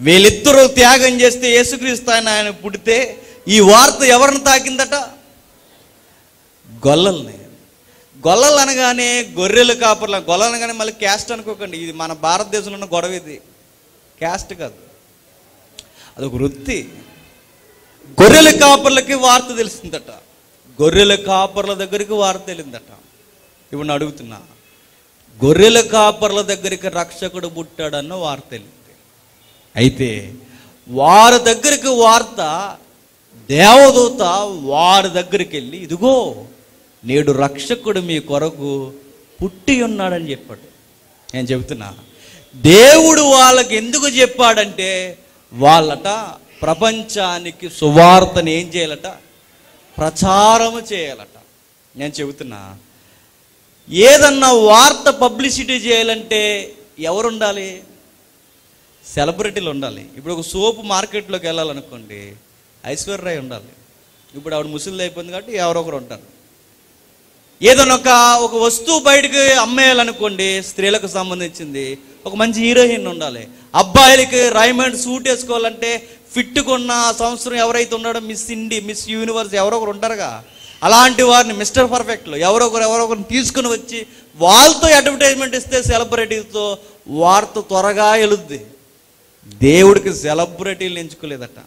వీళ్ళిద్దరూ త్యాగం చేస్తే యేసుక్రీస్తు ఆయన ఆయన పుడితే ఈ వార్త ఎవరిని తాకిందట? గొల్లల్ని. గొల్లలు అనగానే గొర్రెలు కాపర్లు. గొల్లలు అనగానే మళ్ళీ క్యాస్ట్ అనుకోకండి. ఇది మన భారతదేశంలో ఉన్న గొడవ ఇది. క్యాస్ట్ కాదు. అదొక వృత్తి. గొర్రెల కాపర్లకి వార్త తెలిసిందట. గొర్రెల కాపర్ల దగ్గరికి వార్త తెలిందట. ఇప్పుడు నేను అడుగుతున్నా. గొర్రెల కాపర్ల దగ్గరికి రక్షకుడు పుట్టాడన్న వార్త తెలింది. అయితే వారి దగ్గరికి వార్త దేవదూత వారి దగ్గరికి వెళ్ళి ఇదిగో నేడు రక్షకుడు మీ కొరకు పుట్టి ఉన్నాడని చెప్పాడు. నేను చెబుతున్నా దేవుడు వాళ్ళకి ఎందుకు చెప్పాడంటే వాళ్ళట ప్రపంచానికి సువార్తను ఏం చేయాలట? ప్రచారము చేయాలట. నేను చెబుతున్నా ఏదన్నా వార్త పబ్లిసిటీ చేయాలంటే ఎవరు ఉండాలి సెలబ్రిటీలు ఉండాలి. ఇప్పుడు ఒక సోపు మార్కెట్లోకి వెళ్ళాలనుకోండి ఐశ్వర్య ఉండాలి. ఇప్పుడు ఆవిడ ముసలిది అయిపోయింది కాబట్టి ఎవరొకరు ఉంటారు. ఏదైనా ఒక వస్తువు బయటకు అమ్మేయాలనుకోండి స్త్రీలకు సంబంధించింది ఒక మంచి హీరోయిన్ ఉండాలి. అబ్బాయిలకి రైమండ్ సూట్ వేసుకోవాలంటే ఫిట్ ఆ సంవత్సరం ఎవరైతే ఉన్నాడో మిస్ ఇండి మిస్ యూనివర్స్ ఎవరో ఒకరు ఉంటారుగా. అలాంటి వారిని మిస్టర్ పర్ఫెక్ట్లు ఎవరొకరు ఎవరొకరిని ఎవరో ఒకరిని తీసుకుని వచ్చి వాళ్ళతో అడ్వర్టైజ్మెంట్ ఇస్తే సెలబ్రిటీతో వార్త త్వరగా వెళుద్ది దేవుడికి సెలబ్రిటీలు ఎంచుకోలేదట.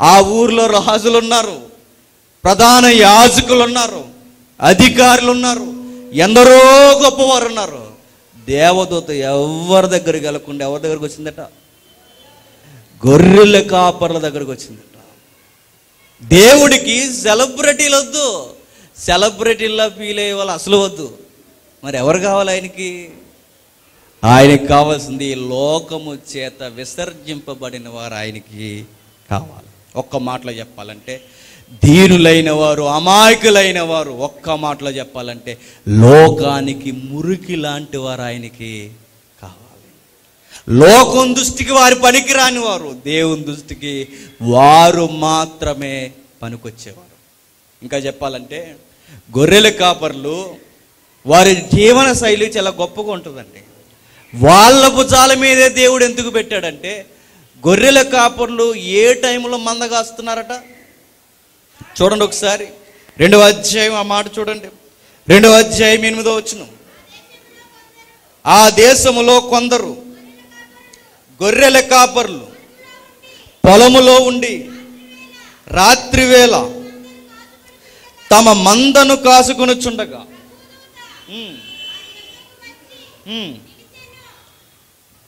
ఆ ఊర్లో రాజులు ఉన్నారు ప్రధాన యాజకులు ఉన్నారు అధికారులు ఉన్నారు ఎందరో గొప్పవారు ఉన్నారు దేవదూత ఎవరి దగ్గరికి వెళ్ళకుండా ఎవరి దగ్గరికి వచ్చిందట? గొర్రెల కాపర్ల దగ్గరికి వచ్చిందట. దేవుడికి సెలబ్రిటీలు వద్దు. సెలబ్రిటీలా ఫీల్ అయ్యే వాళ్ళు అసలు వద్దు. మరి ఎవరు కావాలి ఆయనకి? ఆయనకి కావాల్సింది లోకము చేత విసర్జింపబడిన వారు ఆయనకి కావాలి. ఒక్క మాటలో చెప్పాలంటే దీనులైన వారు అమాయకులైన వారు ఒక్క మాటలో చెప్పాలంటే లోకానికి మురికి లాంటి వారు ఆయనకి కావాలి. లోకం దృష్టికి వారి పనికిరాని వారు దేవుని దృష్టికి వారు మాత్రమే పనికొచ్చేవారు. ఇంకా చెప్పాలంటే గొర్రెల కాపర్లు వారి జీవన శైలి చాలా గొప్పగా ఉంటుందండి. వాళ్ళ భుజాల మీదే దేవుడు ఎందుకు పెట్టాడంటే గొర్రెల కాపర్లు ఏ టైంలో మందగాస్తున్నారట చూడండి ఒకసారి. రెండవ అధ్యాయం ఆ మాట చూడండి. రెండవ అధ్యాయం ఎనిమిదో వచ్చిన ఆ దేశములో కొందరు గొర్రెల కాపర్లు పొలములో ఉండి రాత్రివేళ తమ మందను కాసుకొనుచుండగా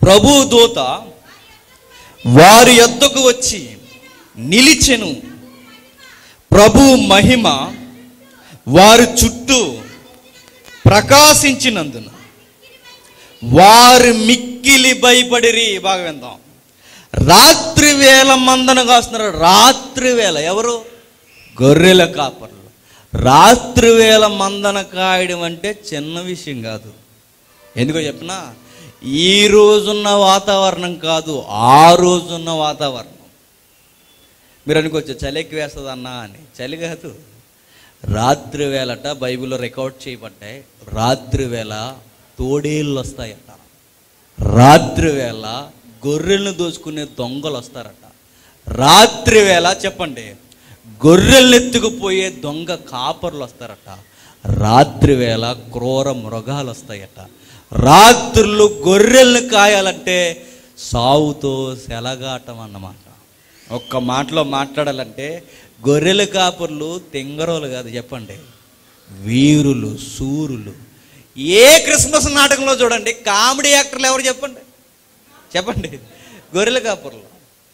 ప్రభు దూత వారి యొద్దకు వచ్చి నిలిచెను. ప్రభు మహిమ వారి చుట్టూ ప్రకాశించినందున వారు మిక్కిలి భయపడిరి. బాగా విందాం. రాత్రి వేల మందను కాస్తున్నారు. రాత్రి వేళ ఎవరు? గొర్రెల కాపర్లు. రాత్రి వేళ మందన కాయడం అంటే చిన్న విషయం కాదు. ఎందుకో చెప్పినా? ఈ రోజున్న వాతావరణం కాదు ఆ రోజున్న వాతావరణం. మీరు అనుకోవచ్చు చలి ఎక్కువ వేస్తుంది అన్నా అని. చలి కాదు. రాత్రి వేళట బైబిల్లో రికార్డ్ చేయబడ్డాయి. రాత్రి వేళ తోడేళ్ళు వస్తాయట. రాత్రి వేళ గొర్రెలను దోచుకునే దొంగలు వస్తారట. రాత్రి వేళ చెప్పండి గొర్రెలను ఎత్తుకుపోయే దొంగ కాపర్లు వస్తారట. రాత్రి వేళ క్రూర మృగాలు వస్తాయట. రాత్రులు గొర్రెలను కాయాలంటే సావుతో సెలగాటం అన్నమాట. ఒక్క మాటలో మాట్లాడాలంటే గొర్రెల కాపర్లు తెంగరోలు కాదు చెప్పండి. వీరులు సూరులు. ఏ క్రిస్మస్ నాటకంలో చూడండి కామెడీ యాక్టర్లు ఎవరు చెప్పండి? చెప్పండి. గొర్రెల కాపర్లు.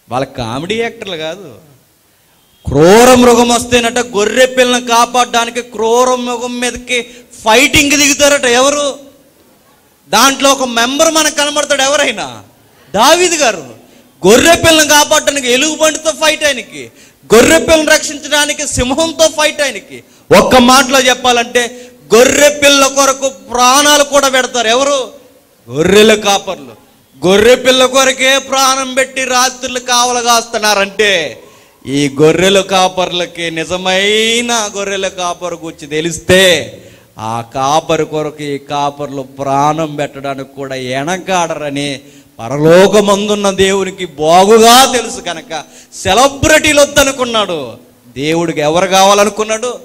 వాళ్ళ కామెడీ యాక్టర్లు కాదు. క్రూర మృగం వస్తేనట గొర్రె పిల్లని కాపాడడానికి క్రూర మృగం మీదకి ఫైటింగ్ దిగుతారట ఎవరు? దాంట్లో ఒక మెంబర్ మనకు కనబడతాడు ఎవరైనా? దావీద్ గారు. గొర్రె పిల్లని కాపాడడానికి ఎలుగుబంటితో ఫైట్ ఆయనకి గొర్రె పిల్లను రక్షించడానికి సింహంతో ఫైట్ ఆయనకి. ఒక్క మాటలో చెప్పాలంటే గొర్రె పిల్ల కొరకు ప్రాణాలు కూడా పెడతారు. ఎవరు? గొర్రెల కాపర్లు. గొర్రె పిల్ల కొరకే ప్రాణం పెట్టి రాత్రులు కావలు కాస్తున్నారంటే ఈ గొర్రెల కాపర్లకి నిజమైన గొర్రెల కాపరు గురించి తెలిస్తే ఆ కాపరు కొరకు ఈ కాపర్లు ప్రాణం పెట్టడానికి కూడా వెనకాడరని పరలోకమందున్న దేవునికి బాగుగా తెలుసు కనుక సెలబ్రిటీలు వద్దనుకున్నాడు దేవుడికి ఎవరు కావాలనుకున్నాడు?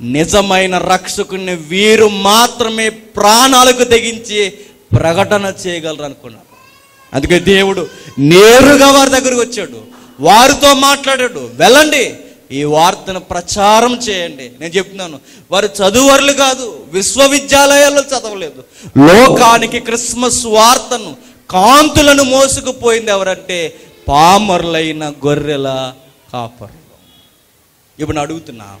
నిజమైన రక్షకుని వీరు మాత్రమే ప్రాణాలకు తెగించి ప్రకటన చేయగలరు అనుకున్నాడు అందుకే దేవుడు నేరుగా వారి దగ్గరికి వచ్చాడు. వారితో మాట్లాడాడు వెళ్ళండి ఈ వార్తను ప్రచారం చేయండి. నేను చెప్తున్నాను వారు చదువర్లు కాదు విశ్వవిద్యాలయాల్లో చదవలేదు. లోకానికి క్రిస్మస్ వార్తను కాంతులను మోసుకుపోయింది ఎవరంటే పామరులైన గొర్రెల కాపర్లు ఇప్పుడు అడుగుతున్నా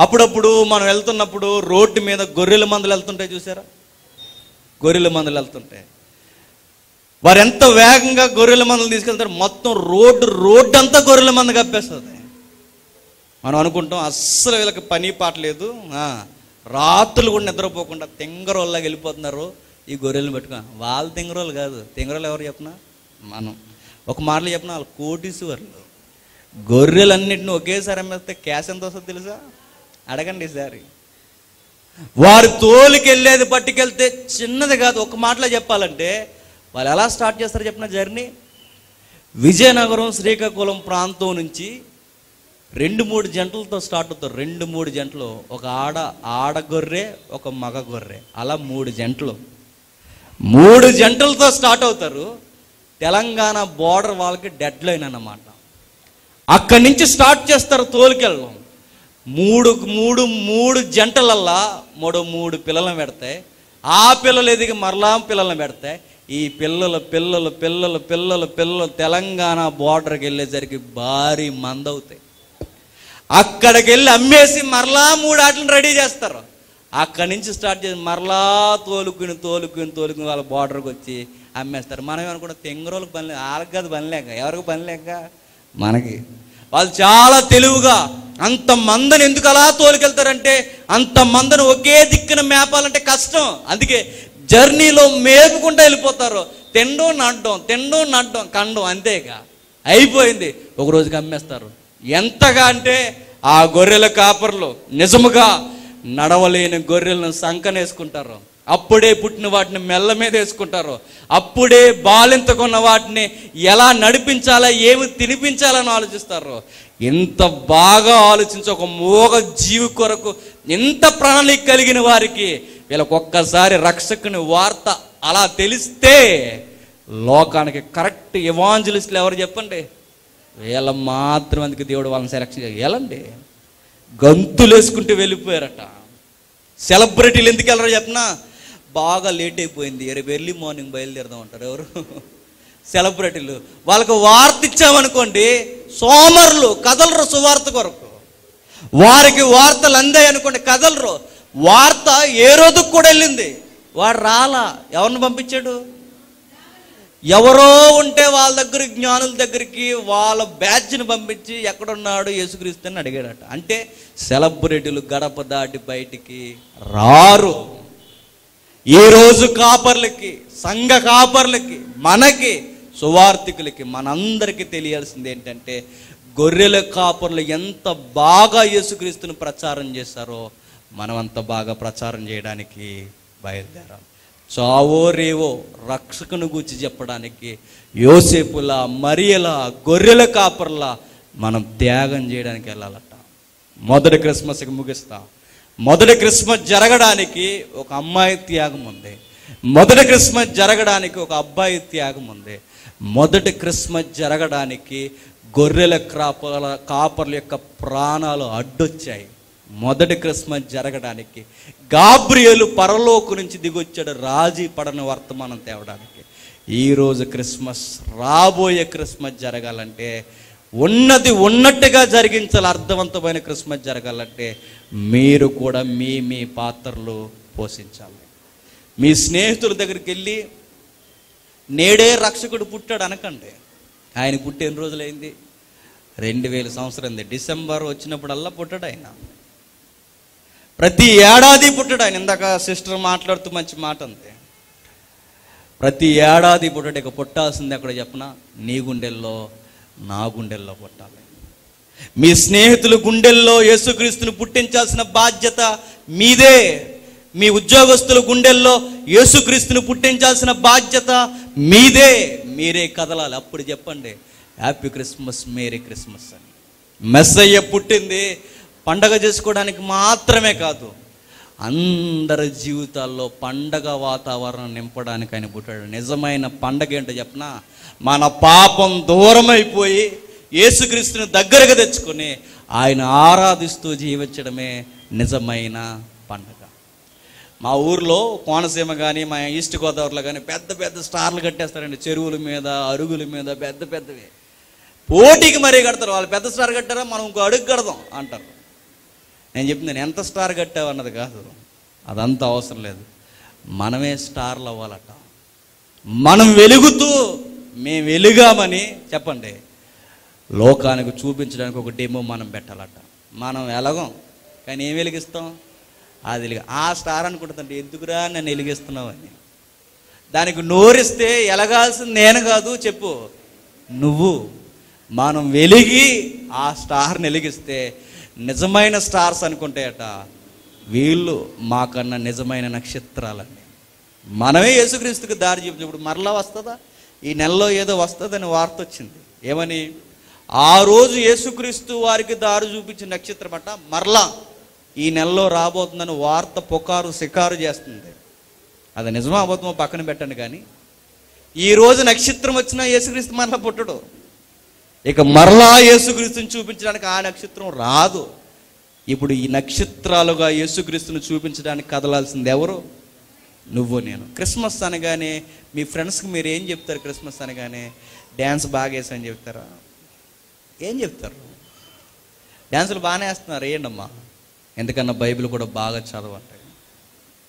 అప్పుడప్పుడు మనం వెళ్తున్నప్పుడు రోడ్డు మీద గొర్రెల మందులు వెళ్తుంటాయి చూసారా? గొర్రెల మందులు వెళ్తుంటాయి. వారు ఎంత వేగంగా గొర్రెల మందులు తీసుకెళ్తారు మొత్తం రోడ్డు రోడ్డు అంతా గొర్రెల మందు కప్పేస్తుంది. మనం అనుకుంటాం అస్సలు వీళ్ళకి పని పాట లేదు. రాత్రులు కూడా నిద్రపోకుండా తెంగరోళ్ళగా వెళ్ళిపోతున్నారు. ఈ గొర్రెలను పెట్టుకుని వాళ్ళు తెంగరోళ్ళు కాదు. తెంగరోళ్ళు ఎవరు చెప్పినా? మనం. ఒక మాటలు చెప్పిన? వాళ్ళు కోటీశ్వర్లు. గొర్రెలన్నింటిని ఒకేసారి అమ్మేస్తే క్యాష్ ఎంత వస్తుందో తెలుసా? అడగండి ఈసారి. వారు తోలుకెళ్ళేది పట్టుకెళ్తే చిన్నది కాదు. ఒక మాటలో చెప్పాలంటే వాళ్ళు ఎలా స్టార్ట్ చేస్తారు చెప్పిన జర్నీ? విజయనగరం శ్రీకాకుళం ప్రాంతం నుంచి రెండు మూడు జంటలతో స్టార్ట్ అవుతారు. రెండు మూడు జంటలు. ఒక ఆడ ఆడ గొర్రె ఒక మగ గొర్రె. అలా మూడు జంటలు. మూడు జంటలతో స్టార్ట్ అవుతారు. తెలంగాణ బోర్డర్ వాళ్ళకి డెడ్ లైన్ అన్నమాట. అక్కడి నుంచి స్టార్ట్ చేస్తారు తోలుకెళ్ళడం. మూడు మూడు మూడు జంటలల్లా మూడు మూడు పిల్లలను పెడతాయి. ఆ పిల్లలు ఎదిగి మరలా పిల్లలను పెడతాయి. ఈ పిల్లలు పిల్లలు పిల్లలు పిల్లలు పిల్లలు తెలంగాణ బోర్డర్కి వెళ్ళేసరికి భారీ మందవుతాయి. అక్కడికి వెళ్ళి అమ్మేసి మరలా మూడు ఆటలను రెడీ చేస్తారు. అక్కడి నుంచి స్టార్ట్ చేసి మరలా తోలుకుని తోలుకుని తోలుకుని వాళ్ళ బార్డర్కి వచ్చి అమ్మేస్తారు. మనం ఏమనుకుంటాం తెంగరోళ్ళకి పని వాళ్ళకి కాదు పని లేక ఎవరికి పని లేక? మనకి. వాళ్ళు చాలా తెలివిగా అంత మందని ఎందుకు అలా తోలుకెళ్తారంటే అంత మందని ఒకే దిక్కున మేపాలంటే కష్టం. అందుకే జర్నీలో మేపుకుంటూ వెళ్ళిపోతారు. తిండం నడ్డం తిండం నడ్డం కండం అంతేగా అయిపోయింది. ఒకరోజుకి అమ్మేస్తారు. ఎంతగా అంటే ఆ గొర్రెల కాపర్లు నిజముగా నడవలేని గొర్రెలను సంకనేసుకుంటారు. అప్పుడే పుట్టిన వాటిని మెల్ల మీద వేసుకుంటారు. అప్పుడే బాలింతకున్న వాటిని ఎలా నడిపించాలా ఏమి తినిపించాలని ఆలోచిస్తారు. ఇంత బాగా ఆలోచించి ఒక మోగ జీవి కొరకు ఇంత ప్రణాళిక కలిగిన వారికి వీళ్ళకి ఒక్కసారి రక్షకుని వార్త అలా తెలిస్తే లోకానికి కరెక్ట్ ఎవాంజలిస్టులు ఎవరు చెప్పండి? వీళ్ళ మాత్రం అందుకు దేవుడు వాళ్ళని సెలక్షన్ చేయాలి. గంతులేసుకుంటూ గంతులు వెళ్ళిపోయారట. సెలబ్రిటీలు ఎందుకు వెళ్ళరో చెప్పనా బాగా లేట్ అయిపోయింది. రేపు ఎర్లీ మార్నింగ్ బయలుదేరదాం అంటారు ఎవరు? సెలబ్రిటీలు. వాళ్ళకు వార్త ఇచ్చామనుకోండి సోమరులు కదలరు సువార్త కొరకు. వారికి వార్తలు అందాయి అనుకోండి కదలరు. వార్త ఏ రోజుకు కూడా వెళ్ళింది? వాడు రాలా. ఎవరిని పంపించాడు? ఎవరో ఉంటే వాళ్ళ దగ్గర జ్ఞానుల దగ్గరికి వాళ్ళ బ్యాచ్ని పంపించి ఎక్కడున్నాడు యేసుక్రీస్తు అని అడిగాడట. అంటే సెలబ్రిటీలు గడప దాటి బయటికి రారు. ఈరోజు రోజు కాపర్లకి సంఘ కాపర్లకి మనకి సువార్థికులకి మనందరికీ తెలియాల్సింది ఏంటంటే గొర్రెల కాపర్లు ఎంత బాగా యేసుక్రీస్తుని ప్రచారం చేశారో మనం అంత బాగా ప్రచారం చేయడానికి బయలుదేరాం. చావో రేవో రక్షకును గూర్చి చెప్పడానికి యోసేపులా మరియలా గొర్రెల కాపర్లా మనం త్యాగం చేయడానికి వెళ్ళాలట. మొదటి క్రిస్మస్కి ముగిస్తాం. మొదటి క్రిస్మస్ జరగడానికి ఒక అమ్మాయి త్యాగం ఉంది. మొదటి క్రిస్మస్ జరగడానికి ఒక అబ్బాయి త్యాగం ఉంది. మొదటి క్రిస్మస్ జరగడానికి గొర్రెల క్రాపల కాపర్ల యొక్క ప్రాణాలు అడ్డొచ్చాయి. మొదటి క్రిస్మస్ జరగడానికి గాబ్రియలు పరలోకు నుంచి దిగొచ్చాడు రాజీ పడని వర్తమానం తేవడానికి. ఈరోజు క్రిస్మస్ రాబోయే క్రిస్మస్ జరగాలంటే ఉన్నది ఉన్నట్టుగా జరిగించాలి అర్థవంతమైన క్రిస్మస్ జరగాలంటే మీరు కూడా మీ మీ పాత్రలు పోషించాలి. మీ స్నేహితుల దగ్గరికి వెళ్ళి నేడే రక్షకుడు పుట్టాడు అనకండి. ఆయన పుట్టి ఎన్ని రోజులైంది రెండు వేల సంవత్సరం డిసెంబర్ వచ్చినప్పుడల్లా పుట్టాడు ఆయన. ప్రతి ఏడాది పుట్టడు ఆయన. ఇందాక సిస్టర్ మాట్లాడుతూ మంచి మాట అంతే. ప్రతి ఏడాది పుట్టడు. ఇక పుట్టాల్సింది ఎక్కడ చెప్పనా? నీ గుండెల్లో నా గుండెల్లో పుట్టాలి. మీ స్నేహితులు గుండెల్లో యేసుక్రీస్తుని పుట్టించాల్సిన బాధ్యత మీదే. మీ ఉద్యోగస్తుల గుండెల్లో యేసుక్రీస్తుని పుట్టించాల్సిన బాధ్యత మీదే. మీరే కదలాలి. అప్పుడు చెప్పండి హ్యాపీ క్రిస్మస్ మేరీ క్రిస్మస్ అని. మెస్సయ్య పుట్టింది పండగ చేసుకోవడానికి మాత్రమే కాదు అందరి జీవితాల్లో పండగ వాతావరణం నింపడానికి ఆయన పుట్టాడు. నిజమైన పండగ ఏంటో చెప్పనా? మన పాపం దూరమైపోయి యేసుక్రీస్తుని దగ్గరగా తెచ్చుకొని ఆయన ఆరాధిస్తూ జీవించడమే నిజమైన పండగ. మా ఊర్లో కోనసీమ కానీ మా ఈస్ట్ గోదావరిలో కానీ పెద్ద పెద్ద స్టార్లు కట్టేస్తారండి. చెరువుల మీద అరుగుల మీద పెద్ద పెద్దవి. పోటీకి మరీ కడతారు. వాళ్ళు పెద్ద స్టార్ కట్టారా? మనం ఇంకో అడుగు కడదాం అంటారు. నేను చెప్పింది ఎంత స్టార్ కట్టావు అన్నది కాదు. అదంతా అవసరం లేదు. మనమే స్టార్లు అవ్వాలట. మనం వెలుగుతూ మేము వెలుగామని చెప్పండి. లోకానికి చూపించడానికి ఒక డెమో మనం పెట్టాలట. మనం వెలగం కానీ ఏం వెలిగిస్తాం? అది వెలిగి ఆ స్టార్ అనుకుంటుందంటే ఎందుకురా నన్ను వెలిగిస్తున్నావని? దానికి నోరిస్తే ఎలగాల్సింది నేను కాదు చెప్పు. నువ్వు మనం వెలిగి ఆ స్టార్ని వెలిగిస్తే నిజమైన స్టార్స్ అనుకుంటాయట. వీళ్ళు మాకన్నా నిజమైన నక్షత్రాలండి. మనమే యేసుక్రీస్తుకి దారి చూపించినప్పుడు మరలా వస్తుందా? ఈ నెలలో ఏదో వస్తుందని వార్త వచ్చింది. ఏమని? ఆ రోజు యేసుక్రీస్తు వారికి దారి చూపించిన నక్షత్రం అట మరలా ఈ నెలలో రాబోతుందని వార్త పుకారు షికారు చేస్తుంది. అది నిజమా అబద్ధమో పక్కన పెట్టండి కానీ ఈ రోజు నక్షత్రం వచ్చినా యేసుక్రీస్తు మరలా పుట్టడు. ఇక మరలా యేసుక్రీస్తుని చూపించడానికి ఆ నక్షత్రం రాదు. ఇప్పుడు ఈ నక్షత్రాలుగా యేసుక్రీస్తుని చూపించడానికి కదలాల్సింది ఎవరు? నువ్వు నేను. క్రిస్మస్ అనగానే మీ ఫ్రెండ్స్కి మీరు ఏం చెప్తారు క్రిస్మస్ అనగానే? డ్యాన్స్ బాగా వేసని చెప్తారా? ఏం చెప్తారు? డ్యాన్సులు బాగానే వేస్తున్నారు ఏంటమ్మా ఎందుకన్నా బైబిల్ కూడా బాగా చదవండి.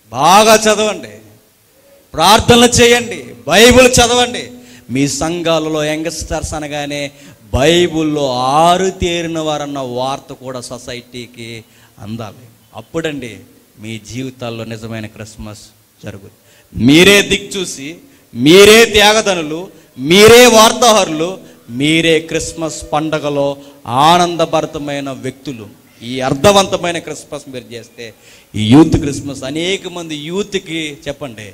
బాగా చదవండి. ప్రార్థనలు చేయండి. బైబిల్ చదవండి. మీ సంఘాలలో యంగ్స్టర్స్ అనగానే బైబిల్లో ఆరు తేరిన వారన్న వార్త కూడా సొసైటీకి అందాలి. అప్పుడండి మీ జీవితాల్లో నిజమైన క్రిస్మస్ జరుగుతుంది మీరే దిక్కు చూసి మీరే త్యాగదనులు మీరే వార్తాహరులు మీరే క్రిస్మస్ పండగలో ఆనందభరితమైన వ్యక్తులు. ఈ అర్థవంతమైన క్రిస్మస్ మీరు చేస్తే ఈ యూత్ క్రిస్మస్ అనేక మంది యూత్కి చెప్పండి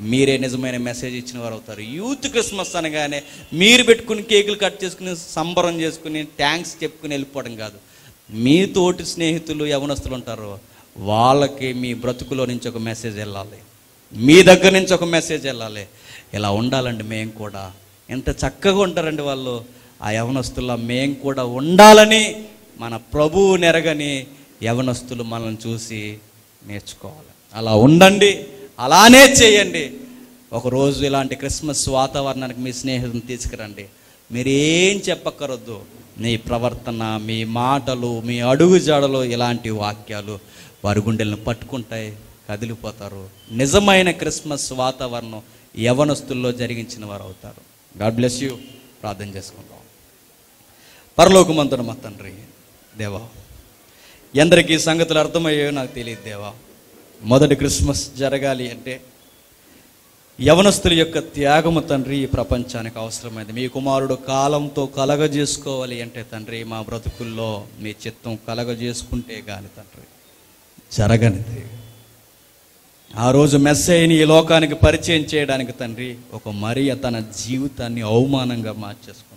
మీరే నిజమైన మెసేజ్ ఇచ్చిన వారు అవుతారు. యూత్ క్రిస్మస్ అనగానే మీరు పెట్టుకుని కేకులు కట్ చేసుకుని సంబరం చేసుకుని థ్యాంక్స్ చెప్పుకుని వెళ్ళిపోవడం కాదు. మీ తోటి స్నేహితులు యవనస్తులు ఉంటారు. వాళ్ళకి మీ బ్రతుకులో నుంచి ఒక మెసేజ్ వెళ్ళాలి. మీ దగ్గర నుంచి ఒక మెసేజ్ వెళ్ళాలి. ఇలా ఉండాలండి మేము కూడా. ఎంత చక్కగా ఉంటారండి వాళ్ళు. ఆ యవనస్తుల్లో మేము కూడా ఉండాలని మన ప్రభువు నెరగని యవనస్తులు మనల్ని చూసి నేర్చుకోవాలి. అలా ఉండండి. అలానే చేయండి. ఒకరోజు ఇలాంటి క్రిస్మస్ వాతావరణానికి మీ స్నేహితులను తీసుకురండి. మీరేం ఏం చెప్పక్కరొద్దు. మీ ప్రవర్తన మీ మాటలు మీ అడుగు జాడలు ఇలాంటి వాక్యాలు వారి గుండెలను పట్టుకుంటాయి కదిలిపోతారు. నిజమైన క్రిస్మస్ వాతావరణం యవనస్తుల్లో జరిగించిన వారు అవుతారు గాడ్ బ్లెస్ యూ. ప్రార్థన చేసుకుందాం. పరలోకమంతుడు మా తండ్రి దేవా ఎందరికీ ఈ సంగతులు అర్థమయ్యాయో నాకు తెలియదు దేవా. మొదటి క్రిస్మస్ జరగాలి అంటే యవనస్తుల యొక్క త్యాగము తండ్రి ఈ ప్రపంచానికి అవసరమైంది. మీ కుమారుడు కాలంతో కలగజేసుకోవాలి అంటే తండ్రి మా బ్రతుకుల్లో మీ చిత్తం కలగజేసుకుంటే కానీ తండ్రి జరగనిది. ఆ రోజు మెస్సైని ఈ లోకానికి పరిచయం చేయడానికి తండ్రి ఒక మరియ తన జీవితాన్ని అవమానంగా మార్చేసుకుంది.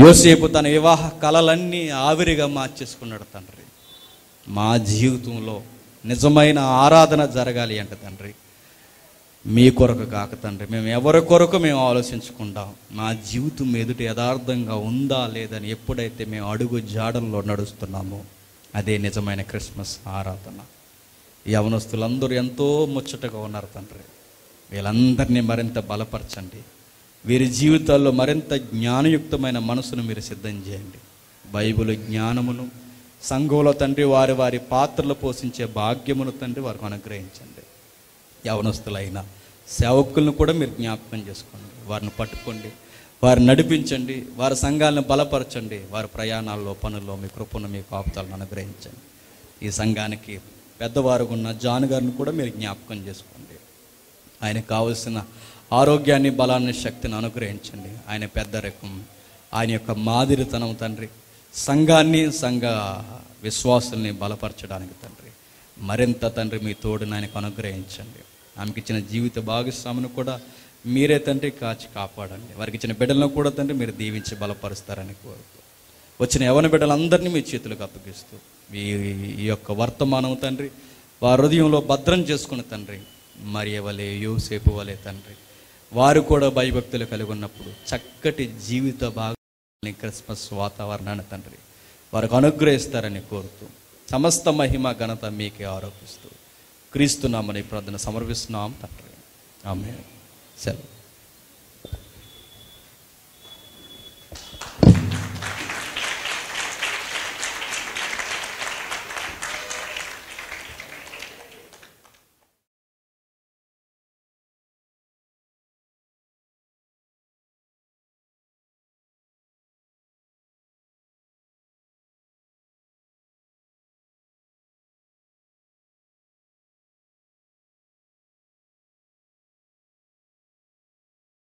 యోసేపు తన వివాహ కళలన్నీ ఆవిరిగా మార్చేసుకున్నాడు తండ్రి. మా జీవితంలో నిజమైన ఆరాధన జరగాలి అంట తండ్రి. మీ కొరకు కాక తండ్రి మేము ఎవరి కొరకు మేము ఆలోచించుకుంటాం? మా జీవితం ఎదుట యథార్థంగా ఉందా లేదని ఎప్పుడైతే మేము అడుగు జాడల్లో నడుస్తున్నామో అదే నిజమైన క్రిస్మస్ ఆరాధన. యవనస్తులందరూ ఎంతో ముచ్చటగా ఉన్నారు తండ్రి. వీళ్ళందరినీ మరింత బలపరచండి. వీరి జీవితాల్లో మరింత జ్ఞానయుక్తమైన మనసును మీరు సిద్ధం చేయండి. బైబిల్ జ్ఞానమును సంఘంలో తండ్రి వారి వారి పాత్రలు పోషించే భాగ్యమును తండ్రి వారికి అనుగ్రహించండి. యవనస్తులైన సేవకులను కూడా మీరు జ్ఞాపకం చేసుకోండి. వారిని పట్టుకోండి. వారిని నడిపించండి. వారి సంఘాలను బలపరచండి. వారి ప్రయాణాల్లో పనుల్లో మీ కృపను మీ కాపుతాలను అనుగ్రహించండి. ఈ సంఘానికి పెద్దవారు ఉన్న జాన్ గారిని కూడా మీరు జ్ఞాపకం చేసుకోండి. ఆయనకు కావలసిన ఆరోగ్యాన్ని బలాన్ని శక్తిని అనుగ్రహించండి. ఆయన పెద్ద రకం. ఆయన యొక్క మాదిరితనం తండ్రి. సంఘాన్ని సంఘ విశ్వాసుల్ని బలపరచడానికి తండ్రి. మరింత తండ్రి మీ తోడుని ఆయనకు అనుగ్రహించండి. ఆమెకి ఇచ్చిన జీవిత భాగస్వామిని కూడా మీరే తండ్రి కాచి కాపాడండి. వారికి ఇచ్చిన బిడ్డలను కూడా తండ్రి మీరు దీవించి బలపరుస్తారని కోరుకు వచ్చిన యవన బిడ్డలందరినీ మీ చేతులకు అప్పగిస్తూ ఈ ఈ యొక్క వర్తమానం తండ్రి వారి హృదయంలో భద్రం చేసుకున్న తండ్రి మరియ వలే యోసేపు వలే తండ్రి వారు కూడా భయభక్తులు కలిగి ఉన్నప్పుడు చక్కటి జీవిత క్రిస్మస్ వాతావరణాన్ని తండ్రి వారికి అనుగ్రహిస్తారని కోరుతూ సమస్త మహిమ ఘనత మీకే ఆరోపిస్తూ క్రీస్తున్నామని ప్రార్థన సమర్పిస్తున్నాం తండ్రి. ఆమె సెలవు.